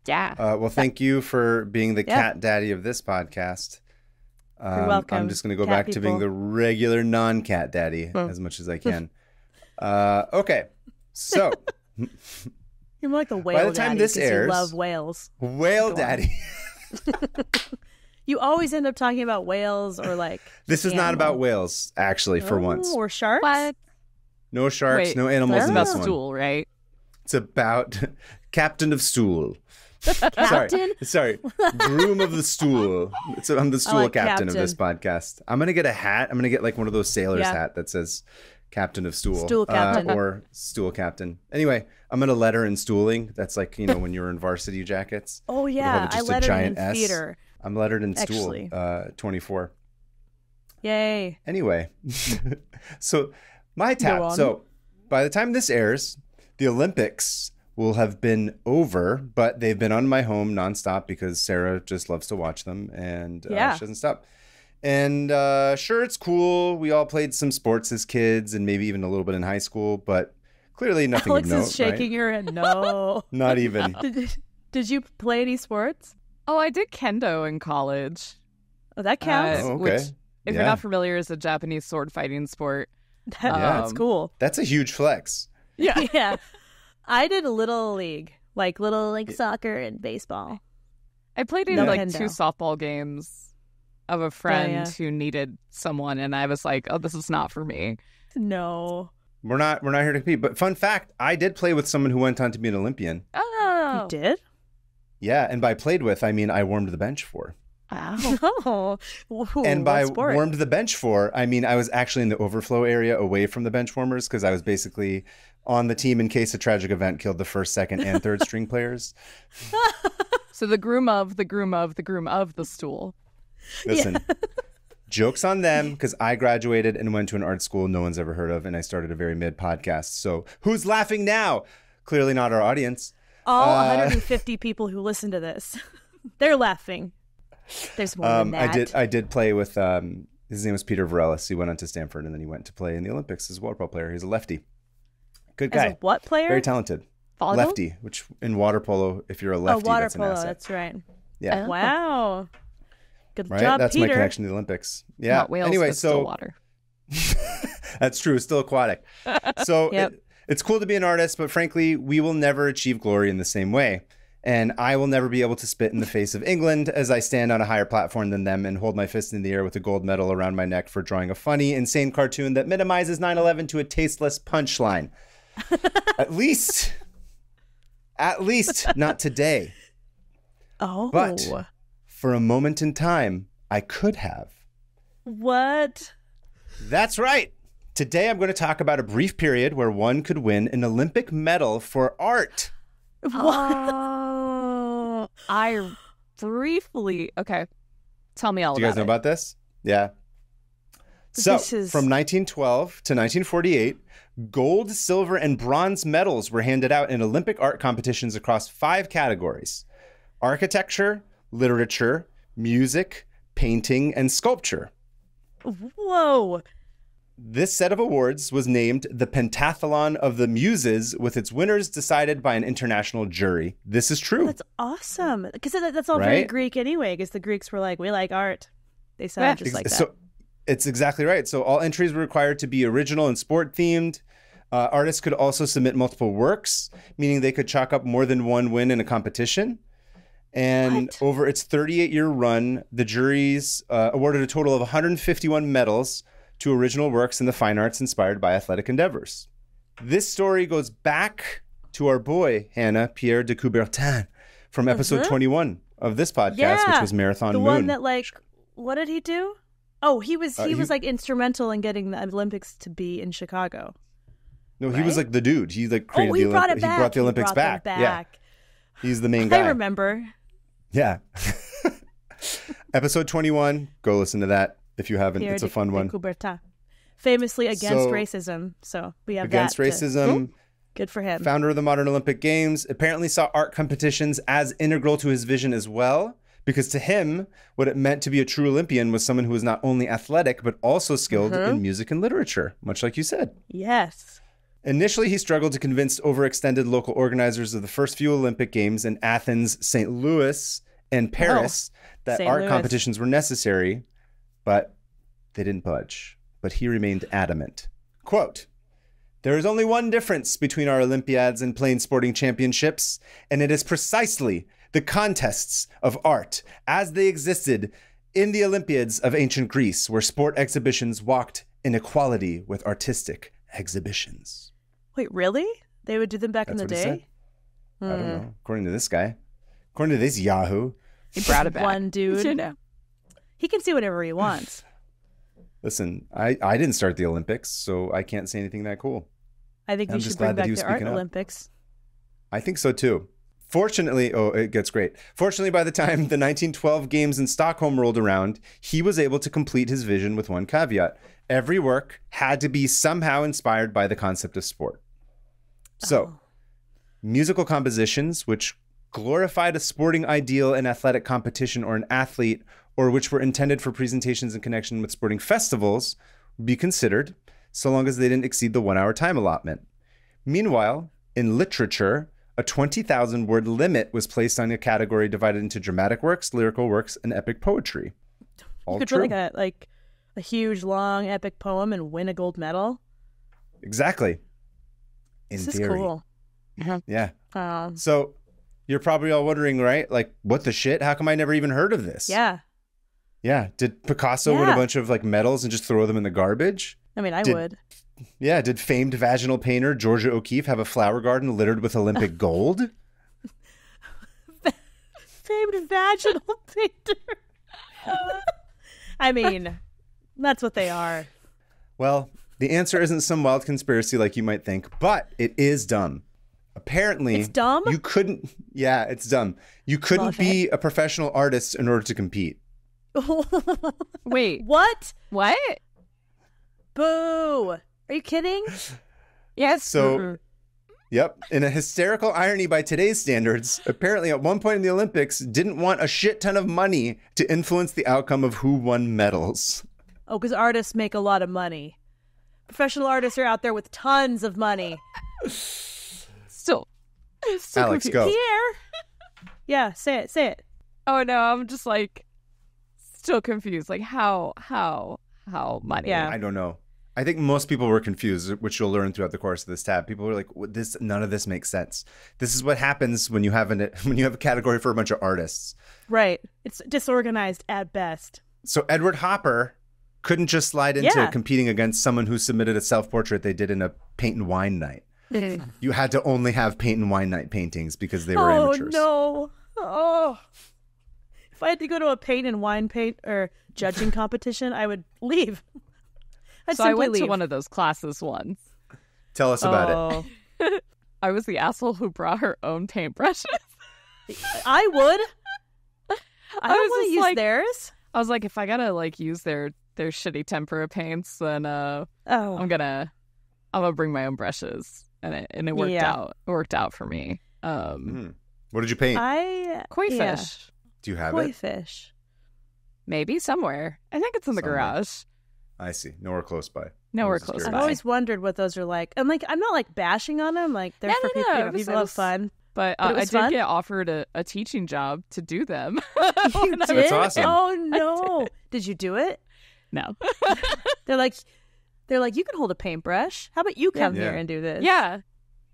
Yeah. Uh, well, thank you for being the Yeah. cat daddy of this podcast. Um, welcome, I'm just going to go cat back to being the regular non cat daddy Oh. as much as I can. uh, okay. So, You're more like the whale the time daddy this 'cause airs- you love whales. whale daddy. You always end up talking about whales or like this is not about whales, actually, for Oh, once. or sharks. What? No sharks, Wait, no animals That's in about this one. stool, right? It's about Captain of Stool. Captain? Sorry, sorry, groom of the stool. It's, I'm the stool like captain, of this podcast. I'm gonna get a hat. I'm gonna get like one of those sailors Yeah. hat that says Captain of Stool, Stool captain. uh, or Stool Captain. Anyway, I'm gonna letter in stooling. That's like you know when you're in varsity jackets. Oh yeah, I just a lettered giant in S. theater. I'm lettered in stool. Actually. Uh, 24. Yay! Anyway, so my tap. So by the time this airs, the Olympics will have been over, but they've been on my home nonstop because Sarah just loves to watch them and uh, she doesn't stop. And uh, sure, it's cool. We all played some sports as kids and maybe even a little bit in high school, but clearly nothing Alex of note. is shaking right? her head. No. Not even. did, did you play any sports? Oh, I did kendo in college. Oh, that counts. Uh, Oh, Which, okay. if Yeah. you're not familiar, is a Japanese sword fighting sport. That- Yeah. that's cool. That's a huge flex. Yeah. yeah. I did a little league, like little like soccer and baseball. I played in No like kendo. two softball games of a oh, friend yeah. who needed someone, and I was like, "Oh, this is not for me." No. We're not we're not here to compete. But fun fact, I did play with someone who went on to be an Olympian. Oh, You did? Yeah, and by played with, I mean I warmed the bench for. wow. Oh. Ooh, and by sport? warmed the bench for, I mean I was actually in the overflow area away from the bench warmers because I was basically on the team in case a tragic event killed the first, second, and third string players. So the groom of the groom of the groom of the stool. Listen, jokes on them because I graduated and went to an art school no one's ever heard of, and I started a very mid podcast. So who's laughing now? Clearly not our audience. All Uh, 150 people who listen to this. They're laughing. There's more Um, than that. I did. I did play with. Um, his name was Peter Varellas. He went on to Stanford, and then he went to play in the Olympics as a water polo player. He's a lefty. Good As guy. a what player? Very talented. Volleyball? Lefty, which in water polo, if you're a oh, lefty, water that's an polo. asset. That's right. Yeah. Oh. Wow. Good Right. job, that's Peter. my connection to the Olympics. Yeah. Not whales, anyway, but so still water. That's true. It's still aquatic. So Yep. it- it's cool to be an artist, but frankly, we will never achieve glory in the same way. And I will never be able to spit in the face of England as I stand on a higher platform than them and hold my fist in the air with a gold medal around my neck for drawing a funny, insane cartoon that minimizes 9 11 to a tasteless punchline. At least, at least not today. Oh. But- For a moment in time, I could have. what? That's right. Today I'm going to talk about a brief period where one could win an Olympic medal for art. Oh, I briefly. Okay. Tell me all Do you guys know about about this? Yeah. So, This is- from 1912 to 1948, gold, silver, and bronze medals were handed out in Olympic art competitions across five categories architecture, literature, music, painting, and sculpture. Whoa. This set of awards was named the Pentathlon of the Muses, with its winners decided by an international jury. This is true. That's awesome. Because that's all very Greek anyway, because the Greeks were like, we like art. They Yeah. just like that. So it's exactly right. So all entries were required to be original and sport themed. Uh, artists could also submit multiple works, meaning they could chalk up more than one win in a competition. And What? over its 38 year run, the juries uh, awarded a total of 151 medals to original works in the fine arts inspired by athletic endeavors. This story goes back to our boy, Hannah Pierre de Coubertin, from episode Mhm. 21 of this podcast, which was Marathon the Moon. one that like, what did he do? Oh, he was Uh, he he- was like instrumental in getting the Olympics to be in Chicago. No, he was like the dude. He like created oh, he the Olymp- back. He brought the Olympics brought them back. Yeah, he's the main guy. I remember. Yeah. Episode 21. Go listen to that if you haven't. Pierre it's a fun de one. Coubertin. Famously against So- racism. So we have Against that to- racism, Good for him. founder of the modern Olympic Games, apparently saw art competitions as integral to his vision as well. Because to him, what it meant to be a true Olympian was someone who was not only athletic, but also skilled Uh-huh. in music and literature, much like you said. yes. Initially, he struggled to convince overextended local organizers of the first few Olympic Games in Athens, St. Louis, and oh, Paris that St. art Louis. competitions were necessary, but they didn't budge. But he remained adamant. Quote There is only one difference between our Olympiads and plain sporting championships, and it is precisely the contests of art as they existed in the Olympiads of ancient Greece, where sport exhibitions walked in equality with artistic exhibitions. Wait, really? They would do them back That's in the what he day? I don't hmm. know. According to this guy, according to this Yahoo. He brought it back. One dude. You know. He can see whatever he wants. Listen, I, I didn't start the Olympics, so I can't say anything that cool. I think I'm we just should bring glad that back he the art speaking up. Olympics. I think so too. Fortunately, oh, it gets great. Fortunately, by the time the 1912 games in Stockholm rolled around, he was able to complete his vision with one caveat. Every work had to be somehow inspired by the concept of sport. So, Oh. musical compositions which glorified a sporting ideal in athletic competition or an athlete, or which were intended for presentations in connection with sporting festivals, would be considered, so long as they didn't exceed the one hour time allotment. Meanwhile, in literature, a 20,000 word limit was placed on a category divided into dramatic works, lyrical works, and epic poetry. All You could true. like a like a huge long epic poem and win a gold medal. exactly. In this theory. is cool. Yeah. Um, So you're probably all wondering, right? Like, what the shit? How come I never even heard of this? yeah. Yeah. Did Picasso win a bunch of like medals and just throw them in the garbage? I mean, I Did- would. Yeah. Did famed vaginal painter Georgia O'Keeffe have a flower garden littered with Olympic gold? Famed vaginal painter. I mean, that's what they are. Well, the answer isn't some wild conspiracy like you might think, but it is dumb. Apparently, It's dumb? You couldn't. Yeah, it's dumb. You couldn't Love be a professional artist in order to compete. Wait, what? what? Boo! Are you kidding? Yes. So- mm-mm. Yep. In a hysterical irony by today's standards, apparently at one point in the Olympics, didn't want a shit ton of money to influence the outcome of who won medals. Oh, because artists make a lot of money. Professional artists are out there with tons of money. Still, still Alex, confused. go. Pierre. Yeah, say it. Say it. Oh no, I'm just like still confused. Like how how how money? Yeah. I don't know. I think most people were confused, which you'll learn throughout the course of this tab. People were like, "This, none of this makes sense." This is what happens when you have an when you have a category for a bunch of artists. Right. It's disorganized at best. So Edward Hopper couldn't just slide into Yeah. competing against someone who submitted a self portrait they did in a paint and wine night. Mm-hmm. You had to only have paint and wine night paintings because they were oh amateurs. no. Oh. If I had to go to a paint and wine paint or judging competition, I would leave. I'd So I simply went leave. to one of those classes once. Tell us about it. oh. I was the asshole who brought her own paintbrushes. I would. I don't was want to use like- theirs. I was like, if I gotta like use their their shitty tempera paints, then uh, Oh. I'm gonna I'm gonna bring my own brushes, and it and it worked Yeah. out. It worked out for me. Um, Mhm. What did you paint? I koi yeah. fish, Do you have Koi it? fish. maybe somewhere. I think it's in the Somewhere. garage. I see. Nowhere close by. Nowhere I was close I've by. always wondered what those are like. I'm like, I'm not like bashing on them. Like they're No, for no, people. no, you know, it was- have fun. But, But uh, it I did fun? get offered a, a teaching job to do them. You did? That's awesome. Oh no! did you do it? No. They're like, they're like, you can hold a paintbrush. How about you come Yeah. here and do this? yeah.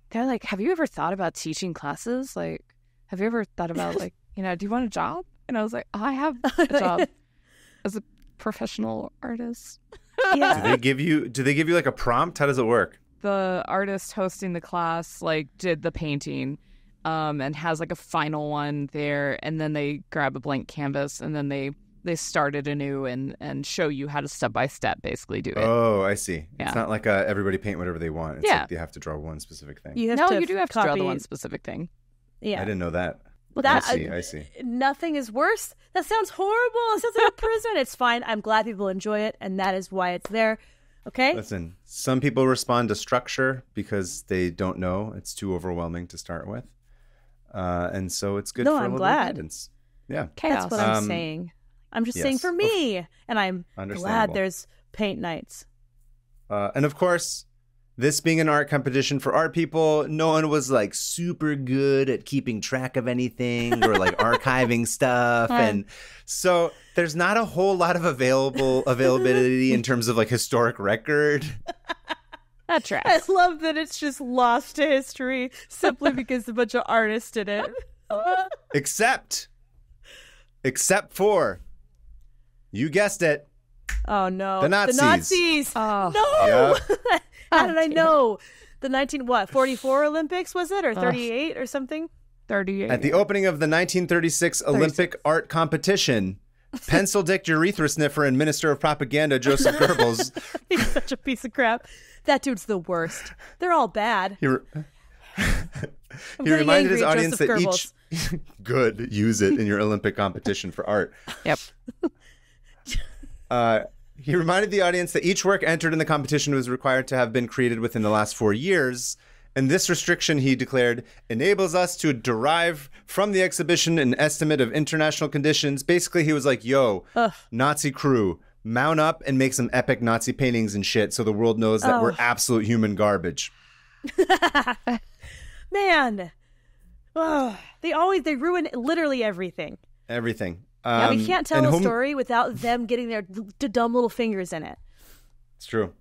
They're like, have you ever thought about teaching classes? Like, have you ever thought about like, you know, do you want a job? And I was like, I have a job as a professional artist. Do yeah. they give you? Do they give you like a prompt? How does it work? the artist hosting the class like did the painting um and has like a final one there and then they grab a blank canvas and then they they started anew and and show you how to step by step basically do it Oh, I see. Yeah. It's not like uh everybody paint whatever they want. It's Yeah. like you have to draw one specific thing. You have no to you do have to draw the one specific thing Yeah. I didn't know that. That- I see. I see. Nothing is worse. That sounds horrible. It sounds like a prison. It's fine. I'm glad people enjoy it, and that is why it's there. Okay. Listen, some people respond to structure because they don't know. It's too overwhelming to start with. Uh, and so it's good No, for a I'm little glad. guidance. Yeah. chaos That's what I'm Um, saying. I'm just saying for me, and I'm glad there's paint nights. Uh, and of course, this being an art competition for art people, no one was like super good at keeping track of anything or like archiving stuff. And so there's not a whole lot of available availability in terms of like historic record. that I love that it's just lost to history simply because a bunch of artists did it. Except, except for, you guessed it, Oh no, The Nazis. The Nazis. Ah. oh No. How did I know? The 19 what? 44 Olympics was it or 38 or something? 38 at the opening of the 1936 Olympic art competition. Pencil dick urethra sniffer and minister of propaganda Joseph Goebbels He's such a piece of crap. That dude's the worst. They're all bad. He, re- he reminded his audience Joseph that each good use it in your Olympic competition for art. yep Uh, he reminded the audience that each work entered in the competition was required to have been created within the last four years. And this restriction, he declared, enables us to derive from the exhibition an estimate of international conditions. Basically, he was like, yo, Nazi crew, mount up and make some epic Nazi paintings and shit so the world knows that we're Oh. absolute human garbage. Man. Ugh. They always they ruin literally everything. Everything. Yeah, Um, we can't tell a home- story without them getting their d- dumb little fingers in it. It's true.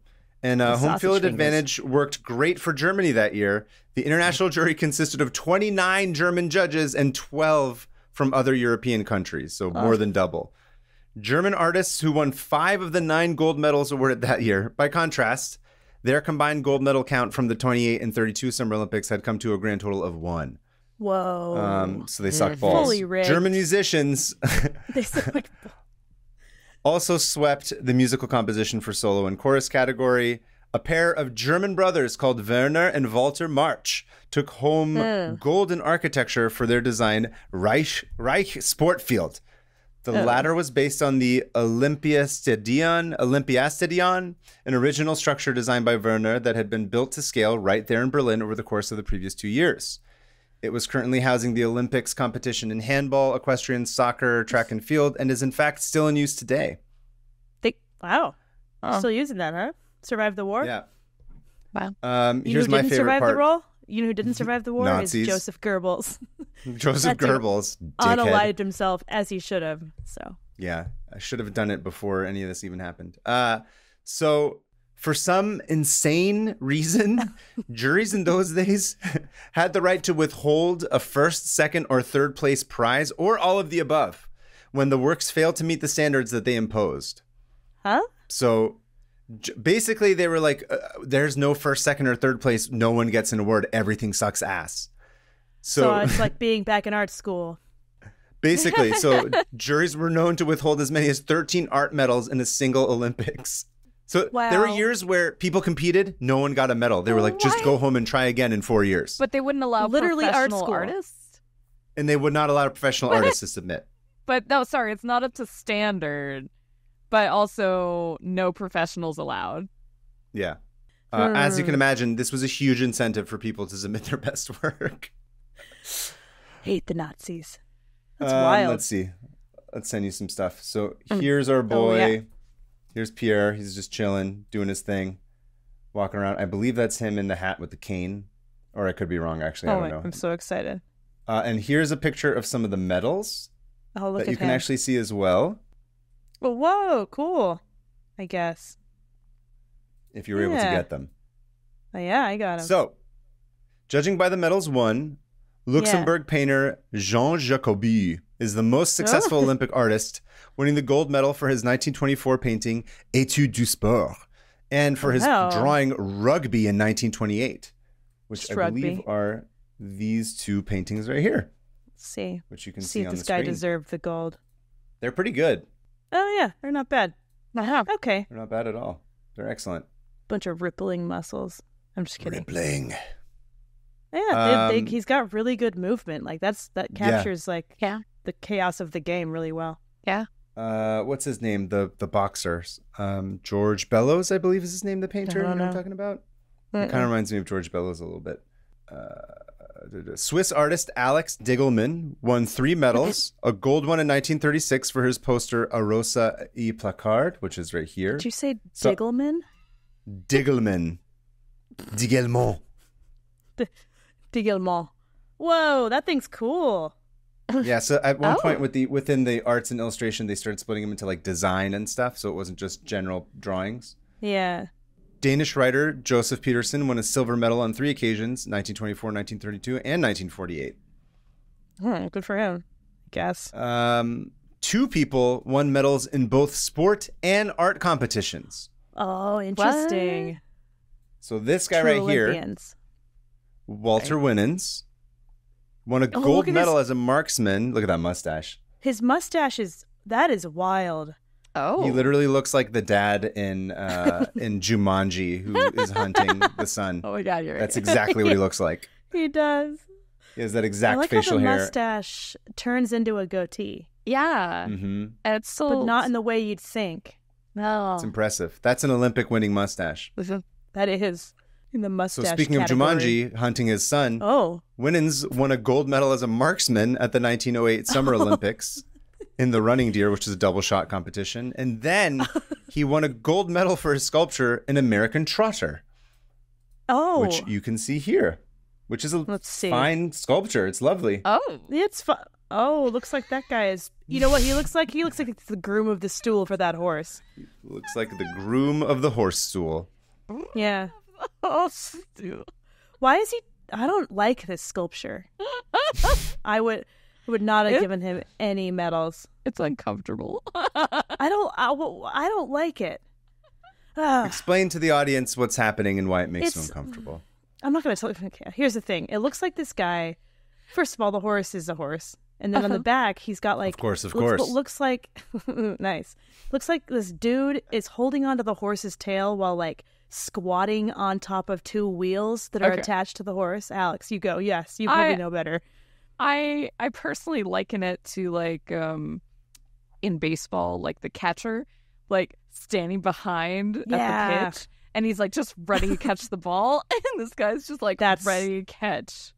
And uh, home field fingers. advantage worked great for Germany that year. The international jury consisted of 29 German judges and 12 from other European countries, so more than double. German artists who won five of the nine gold medals awarded that year. By contrast, their combined gold medal count from the 28 and 32 Summer Olympics had come to a grand total of one. Whoa. Um, so they suck balls. Fully rigged. German musicians they sound like also swept the musical composition for solo and chorus category. A pair of German brothers called Werner and Walter March took home Ugh. golden architecture for their design Reich Reich Sportfield. The Oh. latter was based on the Olympiastadion, Olympiastadion, an original structure designed by Werner that had been built to scale right there in Berlin over the course of the previous two years. It was currently housing the Olympics competition in handball, equestrian, soccer, track and field, and is in fact still in use today. They, wow. Oh. Still using that, huh? Survived the war? Yeah. Wow. Um, You know here's who my didn't favorite survive part. the role? You know who didn't survive the war? Nazis. Is Joseph Goebbels. Joseph Goebbels, dickhead. Unalived himself as he should have. So Yeah, I should have done it before any of this even happened. Uh, so, for some insane reason, juries in those days had the right to withhold a first, second, or third place prize, or all of the above, when the works failed to meet the standards that they imposed. Huh? So, j- basically, they were like, uh, "There's no first, second, or third place. No one gets an award. Everything sucks ass." So, So, it's like being back in art school. Basically, so juries were known to withhold as many as 13 art medals in a single Olympics. So there were years where people competed, no one got a medal. They were like, just go home and try again in four years. But they wouldn't allow Literally art professional school. artists. and they would not allow professional artists to submit. But no, sorry, it's not up to standard. But also, no professionals allowed. Yeah. Uh, As you can Hmm. imagine, this was a huge incentive for people to submit their best work. Hate the Nazis. That's Um, wild. Let's see. Let's send you some stuff. So here's our Oh, boy. yeah. Here's Pierre. He's just chilling, doing his thing, walking around. I believe that's him in the hat with the cane. Or I could be wrong, actually. I oh, don't know. I'm so excited. Uh, and here's a picture of some of the medals Oh, look that at you can actually see as well, Oh, whoa, cool. I guess. if you were able to get them. Oh, yeah, I got them. So, judging by the medals won, Luxembourg painter Jean Jacoby is the most successful Oh. Olympic artist, winning the gold medal for his 1924 painting Etude du Sport and for his Wow. drawing Rugby in 1928, which Just I rugby. believe are these two paintings right here, Let's see. which you can see see, if on this guy screen. deserved the gold. They're pretty good. Oh, yeah, they're not bad. Uh-huh. Okay. They're not bad at all. They're excellent. Bunch of rippling muscles. I'm just kidding. Rippling. Yeah, they, Um, they, he's got really good movement. Like that's that Yeah. captures like Yeah. The chaos of the game really well. Yeah. Uh what's his name? The the boxer. Um george bellows i believe is his name the painter you know. what i'm talking about? It kind of reminds me of george bellows a little bit. Uh, swiss artist alex Diggelmann won three medals. A gold one in 1936 for his poster a rosa y placard which is right here. Did you say So- Diggelmann? Diggelmann. Diggelmann. Digglemont. Whoa, that thing's cool. Yeah so at one Oh. point with the within the arts and illustration they started splitting them into like design and stuff so it wasn't just general drawings Yeah. Danish writer Josef Petersen won a silver medal on three occasions 1924, 1932, and 1948. Hmm, good for him. I guess. Um, two people won medals in both sport and art competitions. Oh, interesting. So this guy True right here, Olympians. Walter Winans, won a Oh, gold medal his- as a marksman. Look at that mustache. His mustache is that is wild. Oh. He literally looks like the dad in uh, in Jumanji who is hunting the son. oh my god, you're right. That's exactly what he looks like. He does. He has that I exact like how facial the hair. mustache turns into a goatee, yeah. hmm It's still but not in the way you'd think. no. It's impressive. That's an Olympic winning mustache. That is in the So speaking category. of Jumanji hunting his son, Oh, Winans won a gold medal as a marksman at the 1908 Summer Olympics in the running deer, which is a double shot competition. And then he won a gold medal for his sculpture in American Trotter, oh, which you can see here, which is a Let's see. fine sculpture. It's lovely. Oh. it's fun. Oh, looks like that guy is. You know what he looks like? He looks like it's the groom of the stool for that horse. Looks like the groom of the horse stool. Yeah. Oh, Stu. Why is he? I don't like this sculpture. I would would not have It- given him any medals. It's uncomfortable. I don't. I, I don't like it. Ah, Explain to the audience what's happening and why it makes you It's- uncomfortable. I'm not going to tell you. Okay, here's the thing. It looks like this guy. First of all, the horse is a horse, and then on the Uh-huh. back, he's got like. Of course, of looks, course. Looks like nice. Looks like this dude is holding onto the horse's tail while like squatting on top of two wheels that are Okay. attached to the horse. Alex, you go. Yes, you probably I- know better. I I personally liken it to like um in baseball, like the catcher, like standing behind Yeah. at the pitch, and he's like just ready to catch the ball, and this guy's just like That's- ready to catch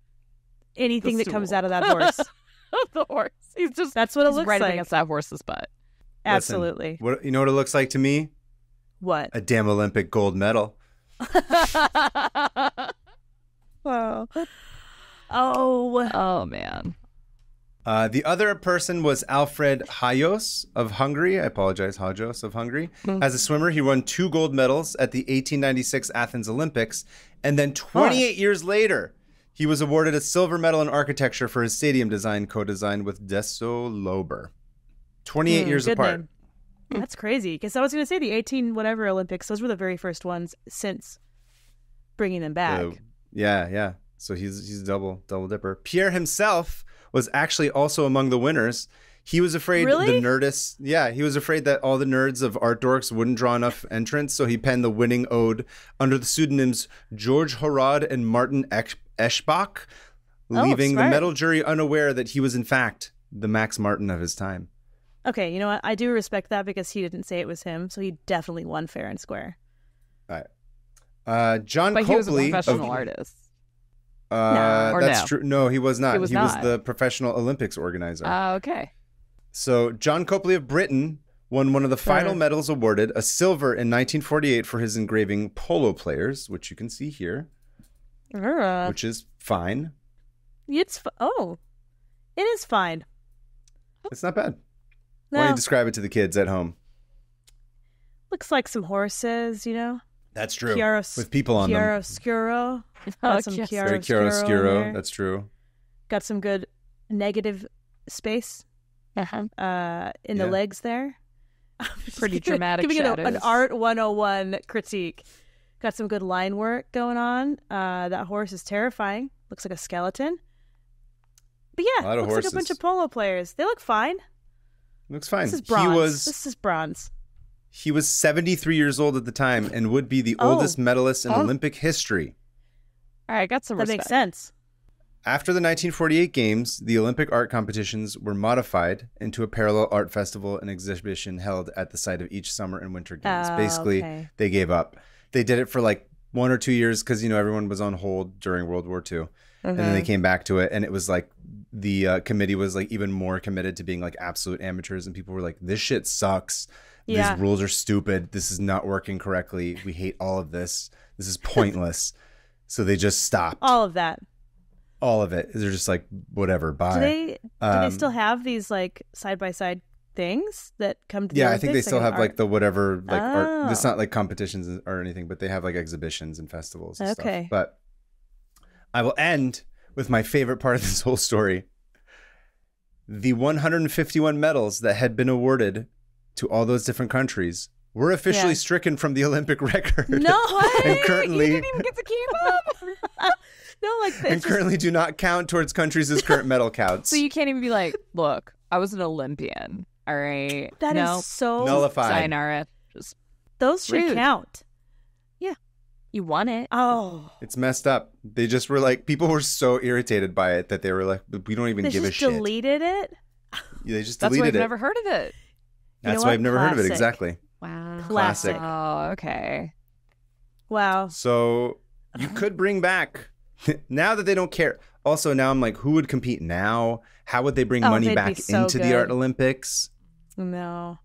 Anything that comes out of that horse. the horse. He's just That's what it he's looks right like. against that horse's butt. Absolutely. What you know what it looks like to me? What? A damn Olympic gold medal. Wow. Oh. oh man. Uh, the other person was Alfred Hayos of Hungary. I apologize, Hajos of Hungary. Hmm. As a swimmer, he won two gold medals at the 1896 Athens Olympics. And then 28 years later, he was awarded a silver medal in architecture for his stadium design, co designed with Dezső Lauber. 28 Hmm, years apart. name. Hmm. That's crazy. Because I was going to say the 18 whatever Olympics, those were the very first ones since bringing them back. So, yeah, yeah. So he's he's double double dipper. Pierre himself was actually also among the winners. He was afraid Really? the nerdists, yeah, he was afraid that all the nerds of art dorks wouldn't draw enough entrants, so he penned the winning ode under the pseudonyms George Hohrod and Martin Esch- Eschbach, Oh, leaving the smart. medal jury unaware that he was in fact the Max Martin of his time. Okay, you know what? I do respect that because he didn't say it was him, so he definitely won fair and square. All right. Uh, John But he was a Copley professional of, artist. Uh, Or that's no? true. No, he was not. He was was not. the professional Olympics organizer. Ah, okay. So John Copley of Britain won one of the final Sure. medals awarded, a silver in 1948 for his engraving polo players, which you can see here, Uh, which is fine. it's f- oh, it is fine. It's not bad. Why don't you describe it to the kids at home? looks like some horses. You know, That's true. Chiaros- With people on them. chiaroscuro. Oh, Got some yes. Very chiaroscuro. in chiaroscuro. That's true. Got some good negative space Uh-huh. uh, in Yeah. the legs there. Pretty dramatic Giving it a, an shadows. art 101 critique. Got some good line work going on. Uh, that horse is terrifying. Looks like a skeleton. But yeah, A lot of looks like a bunch of polo players. They look fine. Looks fine. This is bronze. He was This is bronze. he was 73 years old at the time and would be the Oh. oldest medalist in Oh. Olympic history. All right, I got some That respect. makes sense. After the 1948 Games, the Olympic art competitions were modified into a parallel art festival and exhibition held at the site of each summer and winter games. Oh, Basically, okay. they gave up. They did it for like one or two years because you know everyone was on hold during World War II, and then Mm-hmm. they came back to it, and it was like the uh, committee was like even more committed to being like absolute amateurs, and people were like, "This shit sucks. Yeah. These rules are stupid. This is not working correctly. We hate all of this. This is pointless." so they just stopped All of that. all of it. They're just like whatever. Bye. Do they do they Um, still have these like side by side things that come to the yeah, I think they Olympics, still have like the whatever like art. It's Oh. not like competitions or anything, but they have like exhibitions and festivals. And Okay. Stuff. But I will end with my favorite part of this whole story: the 151 medals that had been awarded to all those different countries were officially Yeah. stricken from the Olympic record. No and currently You didn't even get to keep up. no, like and just- currently do not count towards countries' current medal counts. so you can't even be like, look, I was an Olympian. All right. that is no, so Nullified. sayonara. Just those should Rude. count. You won it. Oh, It's messed up. They just were like, people were so irritated by it that they were like, we don't even they give a shit. They just deleted it. Yeah, They just That's why deleted I've it. never heard of it. You That's why what? I've never heard of it. Exactly. Wow. Classic. Oh, okay. Wow. So you could bring back now that they don't care. Also, now I'm like, who would compete now? How would they bring Oh, money back so into the Art. Olympics? No,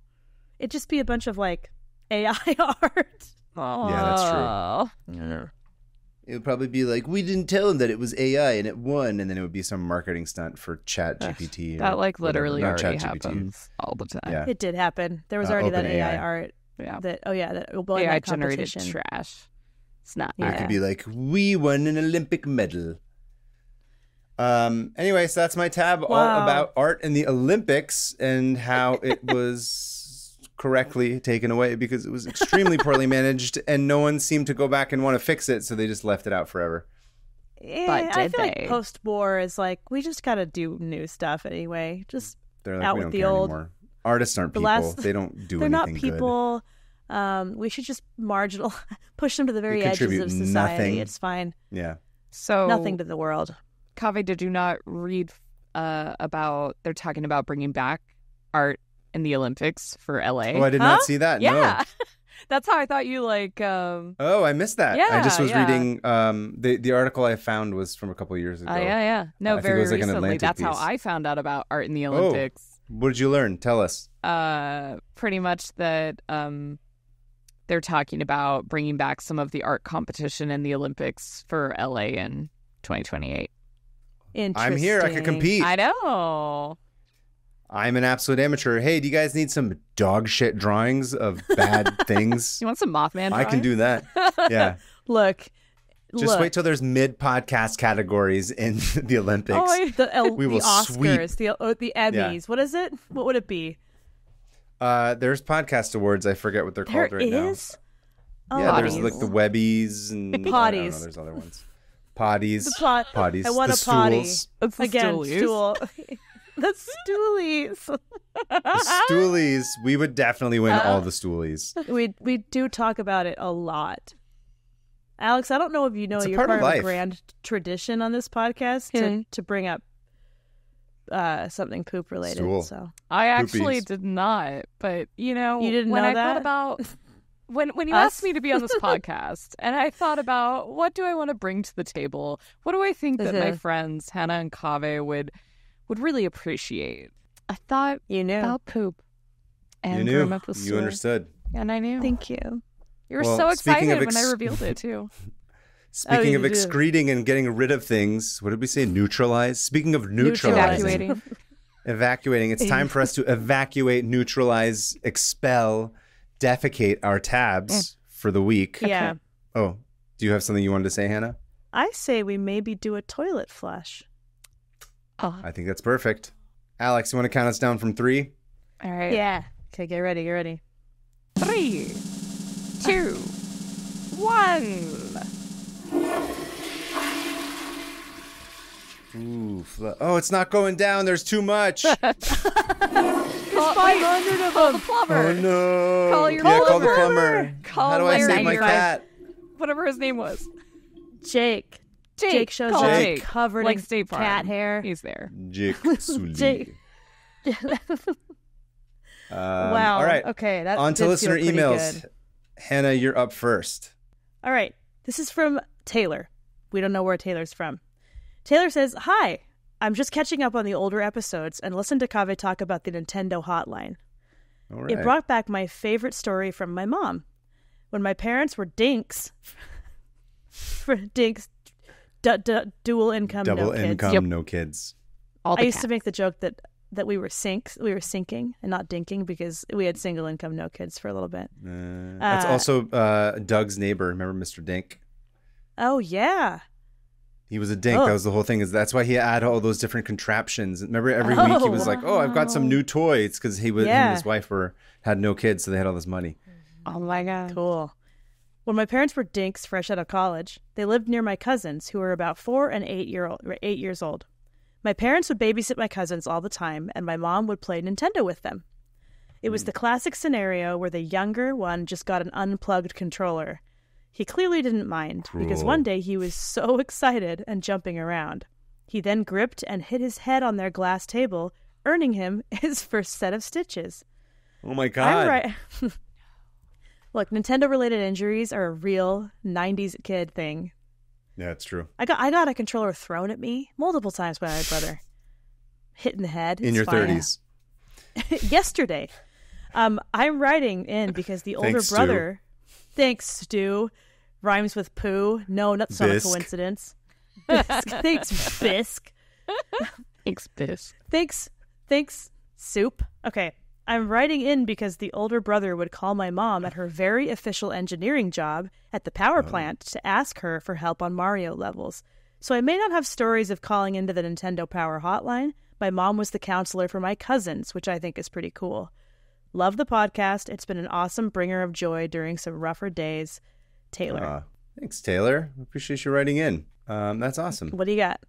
it'd just be a bunch of like AI art. Oh. Yeah, that's true. It would probably be like, we didn't tell them that it was AI and it won, and then it would be some marketing stunt for Chat GPT. or That like literally Not already ChatGPT. happens all the time. Yeah. It did happen. There was Uh, already that OpenAI. AI art. Yeah. That oh yeah, that won AI that generated trash. It's not. Yeah. It could be like, we won an Olympic medal. Um. Anyway, so that's my tab all about art in the Olympics and how it was correctly taken away because it was extremely poorly managed and no one seemed to go back and want to fix it, so they just left it out forever. Eh, But I feel they? like post-war is like we just gotta do new stuff anyway. Just They're like, Out we with don't the care old- anymore. Artists aren't the people. last- they don't do they're not anything good. people. Um, we should just marginal push them to the very edges of society. nothing. It's fine. Yeah. So Nothing to the world. Kaveh, did you not read uh, about they're talking about bringing back art in the Olympics for LA. Oh, I did Huh? not see that. No. yeah. That's how I thought you like um Oh, I missed that. Yeah, I just was yeah. reading um the the article I found was from a couple years ago. Oh yeah, yeah. No, I think it very was like recently. Atlantic That's how. I found out about art in the Oh. Olympics. What did you learn? Tell us. Uh pretty much that um they're talking about bringing back some of the art competition in the Olympics for LA in 2028. I'm here. I could Interesting. compete. I know. I'm an absolute amateur. Hey, do you guys need some dog shit drawings of bad things? You want some Mothman? I can do that. Yeah. Look, Just look. wait till there's mid podcast categories in the Olympics. Oh, I- the El- We the Oscars, sweep. the oh, the Emmys. What is it? What would it be? uh, there's podcast awards. I forget what they're There called right now. is. Oh, Yeah, there's like the Webbies and I don't know, Potties. there's other ones. Potties. The pot- Potties. I want the a potty. stools. It's the Again, stoolies. stool. The stoolies. The stoolies. We would definitely win all the stoolies. we we do talk about it a lot. Alex, I don't know if you know It's you're part part, of of, a grand tradition on this podcast Yeah. to, to bring up uh, something poop related. Stool. So I actually Poopies. did not, but you know, You didn't when know I that? thought about when when you Us? asked me to be on this podcast, and I thought about what do I want to bring to the table? What do I think that my friends Hannah and Kaveh would would really appreciate? I thought you knew. about poop and you knew. grown up with You stool, understood. and I knew. Thank you. you were Well, so excited of when I revealed it too. Oh, speaking you of excreting and getting rid of things, what did we say? Neutralize. Speaking of neutralizing, Evacuating. evacuating, it's time for us to evacuate, neutralize, expel, defecate our tabs mm. for the week. Yeah. Oh, do you have something you wanted to say, Hannah? I say we maybe do a toilet flush. Oh, I think that's perfect. Alex, you want to count us down from three? all right. Yeah. Okay, get ready, get ready. Three, two, one. Ooh, fl- oh, it's not going down. There's too much. Oh, wait. Call the plumber. Oh no! Call your yeah, call the plumber. plumber. Call How do I save my You're- cat? Whatever his name was. Jake. Jake, Jake shows up Jake. covered Like in State Farm. cat hair. He's there. Jake Sully. Jake. Um, wow. All right. Okay. That On to listener emails. good. Hannah, you're up first. All right. This is from Taylor. We don't know where Taylor's from. Taylor says, Hi. I'm just catching up on the older episodes and listened to Kaveh talk about the Nintendo hotline. All right. It brought back my favorite story from my mom. When my parents were dinks, for dinks, du- du- dual income, Double no kids. Yep. no kids. All I the used to make the joke that that we were sinks, we were sinking and not dinking because we had single income, no kids for a little bit. Uh, that's Uh, also uh, Doug's neighbor. Remember Mr. Dink? Oh yeah, He was a dink. Oh. That was the whole thing. Is that's why he had all those different contraptions. Remember, every week he was Oh, like, "Oh, I've got some new toys," because he was him and his wife were had no kids, so they had all this money. Oh my god. cool. When my parents were dinks fresh out of college, they lived near my cousins who were about four and eight year old, eight years old. My parents would babysit my cousins all the time, and my mom would play Nintendo with them. It was hmm. the classic scenario where the younger one just got an unplugged controller. He clearly didn't mind because one day he was so excited and jumping around. He then gripped and hit his head on their glass table, earning him his first set of stitches. Oh my I'm god! right. Look, Nintendo related injuries are a real 90s kid thing. Yeah, it's true. I got I got a controller thrown at me multiple times by my brother. Hit in the head. In your fine. thirties, Yesterday. Um, I'm writing in because the older Thanks, Stu. brother thanks Stu rhymes with poo. No, that's not a Bisque. coincidence. Bisque. thanks, Bisque. Thanks, Biff. Thanks, thanks, soup. Okay, I'm writing in because the older brother would call my mom at her very official engineering job at the power plant to ask her for help on Mario levels. So I may not have stories of calling into the Nintendo Power hotline. My mom was the counselor for my cousins, which I think is pretty cool. Love the podcast. It's been an awesome bringer of joy during some rougher days. Taylor, Uh, thanks, Taylor. Appreciate you writing in. Um, that's awesome. what do you got?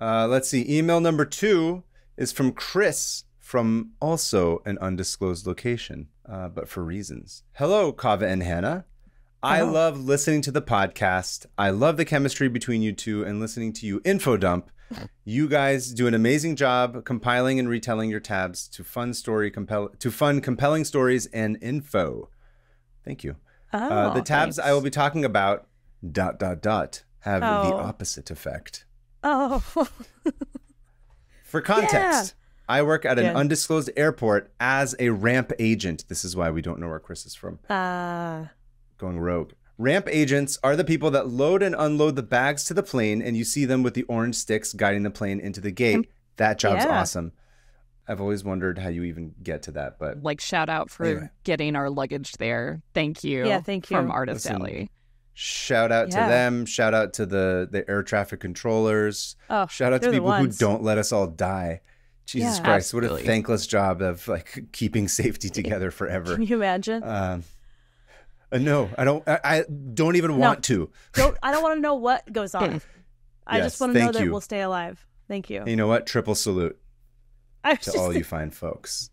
Uh, let's see. Email number two is from Chris from also an undisclosed location, uh, but for reasons. Hello, Kaveh and Hannah. I Hello. love listening to the podcast. I love the chemistry between you two and listening to you info dump You guys do an amazing job compiling and retelling your tabs to fun story compel to fun compelling stories and info. Thank you. Oh, uh, the tabs thanks. I will be talking about dot dot dot have the Oh. opposite effect. oh, For context, I work at an Good. undisclosed airport as a ramp agent. This is why we don't know where Chris is from. uh, Going rogue. Ramp agents are the people that load and unload the bags to the plane, and you see them with the orange sticks guiding the plane into the gate. That job's Yeah. awesome. I've always wondered how you even get to that, but Like shout out for Anyway. getting our luggage there. Thank you. Yeah, thank you From you. Artist Listen, Alley. shout out Yeah. to them. Shout out to the the air traffic controllers. oh, Shout out to people who don't let us all die. Jesus Yeah. Christ, what a thankless job of like keeping safety together forever. Can you imagine? Um, uh, no, I don't. I, I don't even No. want to. don't I don't want to know what goes on. I Yes, just want to know that you. we'll stay alive. Thank you. And you know what? Triple salute I was to just all you fine folks.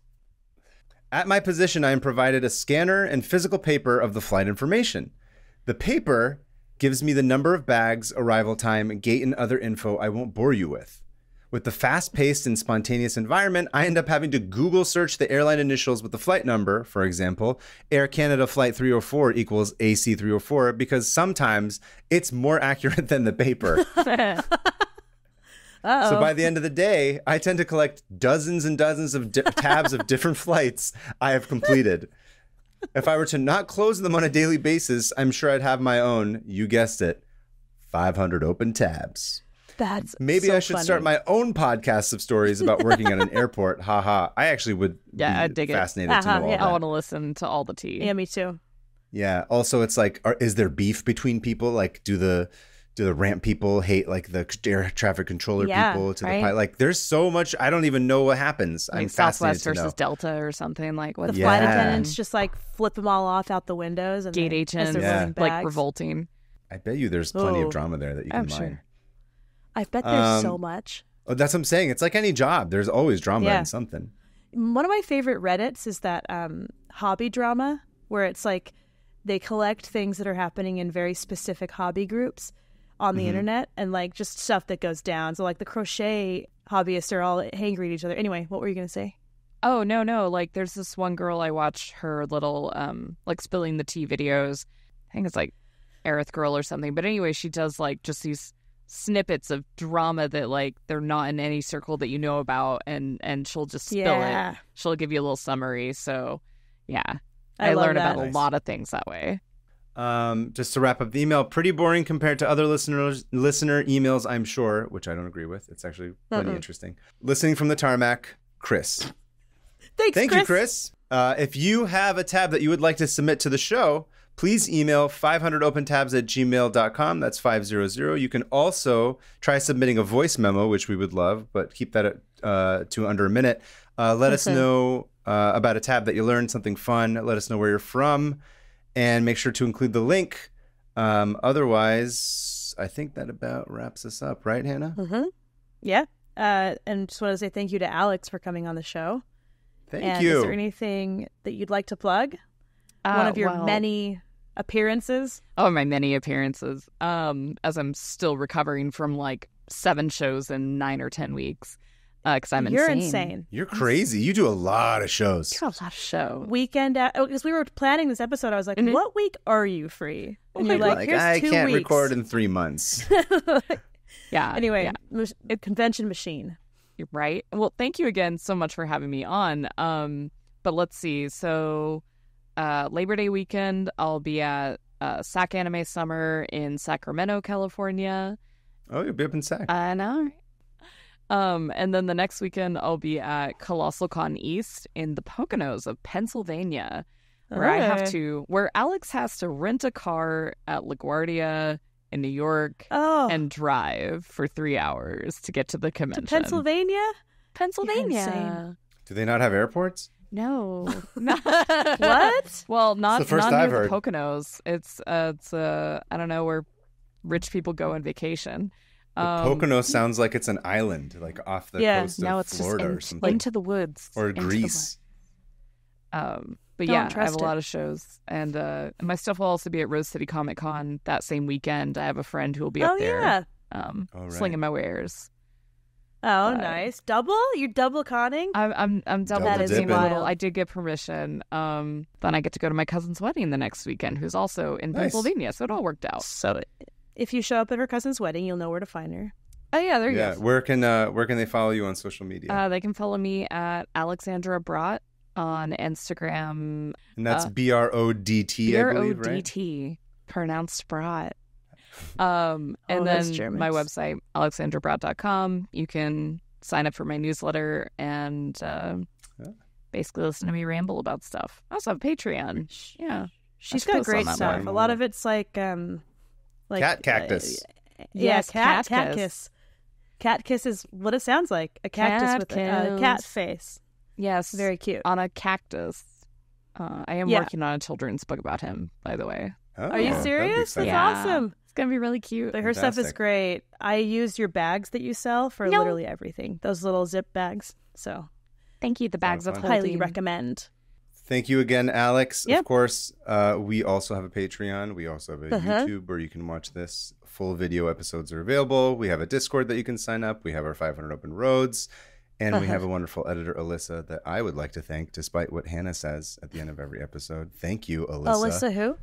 At my position, I am provided a scanner and physical paper of the flight information. The paper gives me the number of bags, arrival time, gate, and other info I won't bore you with. With the fast paced and spontaneous environment, I end up having to Google search the airline initials with the flight number. For example, Air Canada Flight 304 equals AC304 because sometimes it's more accurate than the paper. Uh-oh. So by the end of the day, I tend to collect dozens and dozens of di- tabs of different flights I have completed. If I were to not close them on a daily basis, I'm sure I'd have my own, you guessed it, 500 open tabs. That's Maybe so I should funny. start my own podcast of stories about working at an airport. Haha. I actually would Yeah, be I dig it. fascinated to Uh-huh, know all yeah. that. I want to listen to all the tea. Yeah, me too. Yeah. Also, it's like, are, is there beef between people? Like, do the do the ramp people hate like the air traffic controller Yeah, people to right? the pilot? Like, there's so much. I don't even know what happens. I'm like fascinated Southwest to know. versus Delta or something like what The Yeah. flight attendants just like flip them all off out the windows and gate agents Yeah. like revolting. I bet you there's plenty Oh, of drama there that you I'm can sure. Mine. I bet there's so Um, much. Oh, that's what I'm saying. It's like any job. There's always drama Yeah. in something. One of my favorite Reddits is that um, hobby drama where it's like they collect things that are happening in very specific hobby groups on the Mm-hmm. internet and like just stuff that goes down. So like the crochet hobbyists are all angry at each other. Anyway, what were you gonna say? Oh no, no! Like there's this one girl I watch her little um like spilling the tea videos. I think it's like Aerith Girl or something. But anyway, she does like just these snippets of drama that like they're not in any circle that you know about, and and she'll just spill Yeah. it. She'll give you a little summary. So yeah, I I, learn that. about a lot of things that way. Um, just to wrap up the email, pretty boring compared to other listeners listener emails, I'm sure, which I don't agree with. It's actually pretty Mm-mm. interesting. Listening from the tarmac, Chris. Thanks, Thank Chris. you, Chris. Uh, if you have a tab that you would like to submit to the show, please email 500opentabs at gmail.com. That's 500. You can also try submitting a voice memo, which we would love, but keep that at, uh, to under a minute. Uh, let us know uh, about a tab that you learned, something fun. Let us know where you're from, and make sure to include the link. Um, otherwise, I think that about wraps us up, right, Hannah? Mm-hmm. Yeah. Uh, and just want to say thank you to Alex for coming on the show. Thank and you. is there anything that you'd like to plug? One Uh, of your well- many appearances. Oh, my many appearances. Um, as I'm still recovering from like seven shows in nine or ten weeks. Because I'm insane You're insane. insane. You're crazy. You do a lot of shows. You do a lot of show. Weekend because we were planning this episode. I was like, Mhm. "What week are you free?" And you're Like, like, "Here's I two can't weeks." record in three months. Yeah. anyway, yeah. a convention machine. You're right. Well, thank you again so much for having me on. Um, but let's see. So, uh, Labor Day weekend, I'll be at uh, SAC Anime Summer in Sacramento, California. oh, you'll be up in SAC. I know. Um, and then the next weekend, I'll be at Colossal Con East in the Poconos of Pennsylvania, where I have to, where Alex has to rent a car at LaGuardia in New York Oh, and drive for three hours to get to the to convention. Pennsylvania. Pennsylvania. Do they not have airports? No. What? Well, not the first not I've near heard. the Poconos. It's uh, it's uh, I don't know where rich people go on vacation. The Um, Pocono sounds like it's an island, like off the Yeah, coast of it's Florida just or something, into the woods or into Greece. woods. Um, but Don't yeah, I have trust a it. lot of shows, and uh, my stuff will also be at Rose City Comic Con that same weekend. I have a friend who will be oh up there, yeah. um, right. slinging my wares. Oh, But- nice. Double? You're double conning? I'm I'm I'm double Double dipping. dipping. Well, I did get permission. Um, then I get to go to my cousin's wedding the next weekend, who's also in Nice. Pennsylvania. So it all worked out. So if you show up at her cousin's wedding, you'll know where to find her. Oh yeah, there you Yeah. go. Where can uh where can they follow you on social media? Uh, they can follow me at Alexandra Brodt on Instagram. and that's uh, B R O D T, I B R O believe, D right? T, pronounced Brat. Um, and Oh, those then my Germans. website, alexandrabrodt.com. You can sign up for my newsletter and uh, Yeah. basically listen to me ramble about stuff. I also have Patreon. Yeah. She's I got great stuff. one. A lot of it's like um like Cat uh, cactus. yeah, Yes, cat cat cat kiss. kiss. Cat kiss is what it sounds like. A cactus Cat with a, a cat face. Yes. Very cute. on a cactus. Uh, I am Yeah. working on a children's book about him, by the way. Are you Oh, that'd be serious? That's. Yeah. awesome. It's gonna be really cute. But her stuff is great. I use your bags that you sell for No. literally everything. Those little zip bags. So Thank you. The bags of highly recommend. Thank you again, Alex. Yep. Of course, uh, we also have a Patreon. We also have a Uh-huh. YouTube where you can watch this. Full video episodes are available. We have a Discord that you can sign up. We have our 500 open roads. And we Uh-huh. have a wonderful editor, Alyssa, that I would like to thank, despite what Hannah says at the end of every episode. Thank you, Alyssa. Alyssa who?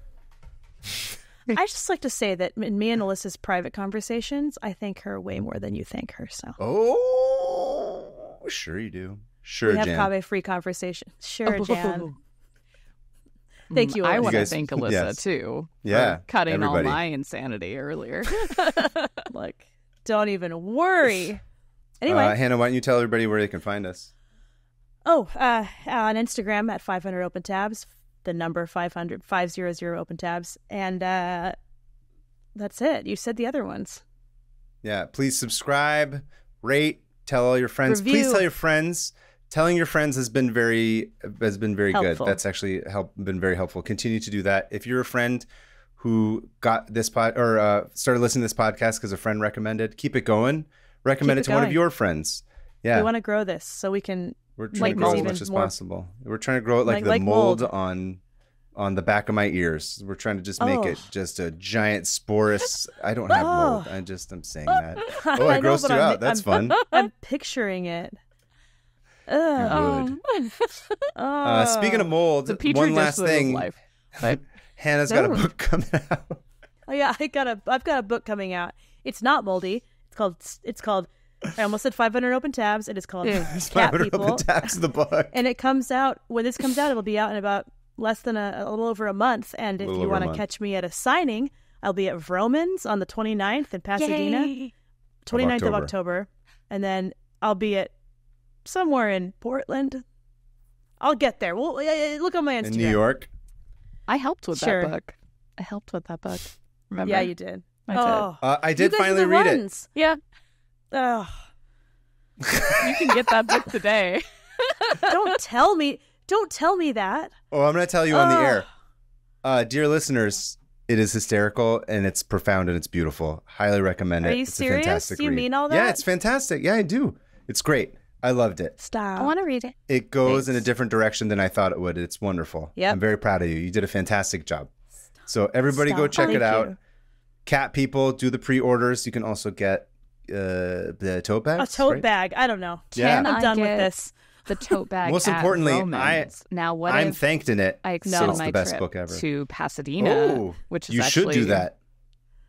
I just like to say that in me and Alyssa's private conversations, I thank her way more than you thank her. So Oh, sure you do. Sure, we have Jan. Kaveh free conversation. Sure, Jan. Mm, Thank you, I want to thank Alyssa yes. too. for Yeah, cutting everybody. all my insanity earlier. like, don't even worry. Anyway, Uh, Hannah, why don't you tell everybody where they can find us? oh, uh, on Instagram at 500 open tabs, the number 500, 500 open tabs. And uh, that's it. You said the other ones. Yeah, please subscribe, rate, tell all your friends. Please tell your friends. Telling your friends has been very has been very Helpful. good. That's actually help been very helpful. Continue to do that. If you're a friend who got this pod or uh, started listening to this podcast because a friend recommended, keep it going. Recommend Keep it to one of your friends. Yeah, We want to grow this so we can. We're trying like to grow as much as more- possible. We're trying to grow it like, Like- the like mold, mold. on on the back of my ears. We're trying to just make Oh. it just a giant sporous. I don't have mold. Oh. I just I'm saying that. Oh, I, I know, grossed but you I'm- out. That's I'm- fun. I'm picturing it. Ugh. Good. Uh, speaking of mold, the one last thing. life. But Hannah's got a book coming out. Oh yeah, I got a I've got a book coming out. It's not moldy. It's called it's called I almost said 500 open tabs. It is called It's Cat 500 People. open tabs of the book. And it comes out when this comes out. It'll be out in about less than a, a little over a month. And if you want to catch me at a signing, I'll be at Vroman's on the 29th in Pasadena, Yay. 29th of October. October, and then I'll be at somewhere in Portland. I'll get there. Well, yeah, yeah, look on my Instagram. In New York. I helped with Sure. that book. I helped with that book. Remember? Yeah, you did. I did. oh, Uh, I you did guys finally the read it. Yeah, Ugh. you can get that book today. don't tell me. Don't tell me that. Oh, I'm going to tell you on the air. Uh, dear listeners, it is hysterical and it's profound and it's beautiful. Highly recommend it. Are it. you it's serious? A fantastic You read. mean all that? Yeah, it's fantastic. Yeah, I do. It's great. I loved it. Stop. I want to read it. It goes in a different direction than I thought it would. It's wonderful. Yeah, I'm very proud of you. You did a fantastic job. Stop. So everybody go check Thank it out. you. Cat people, do the pre-orders. You can also get uh, the tote bag. A tote right? bag. I don't know. Yeah. I'm I done with get- this. The tote bag. Most importantly, Vroman's. now what I'm if thanked in it. I so extend it's my the best trip book ever. to Pasadena, oh, which is you should actually do that.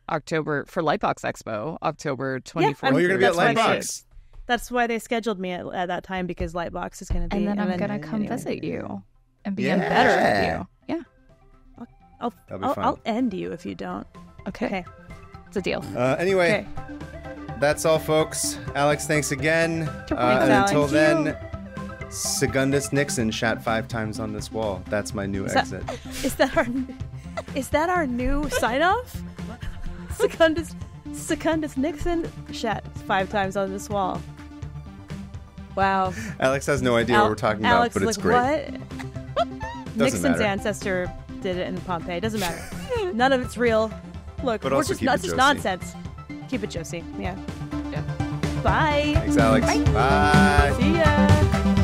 October for Lightbox Expo, October 24th. Yeah, Oh, you're gonna be at That's why they- Lightbox. That's why they scheduled me at, at that time because Lightbox is going to be. and then I'm gonna come anyway. visit you and be in better Yeah. with you. Yeah. I'll, That'll I'll. I'll end you if you don't. Okay. Okay. It's a deal. Uh, anyway, Okay. That's all, folks. Alex, thanks again. Uh, and until then, Secundus Nixon shot five times on this wall. That's my new Is exit. Is that our is that our new sign off? Secundus Secundus Nixon shot five times on this wall. Wow. Alex has no idea Al- what we're talking Alex about, but it's like, great. What? Nixon's matter. ancestor did it in Pompeii. Doesn't matter. None of it's real. Look, But we're just that's just nonsense. Keep it Josie. Yeah. Yeah. Bye. Thanks, Alex. Bye. Bye. See ya.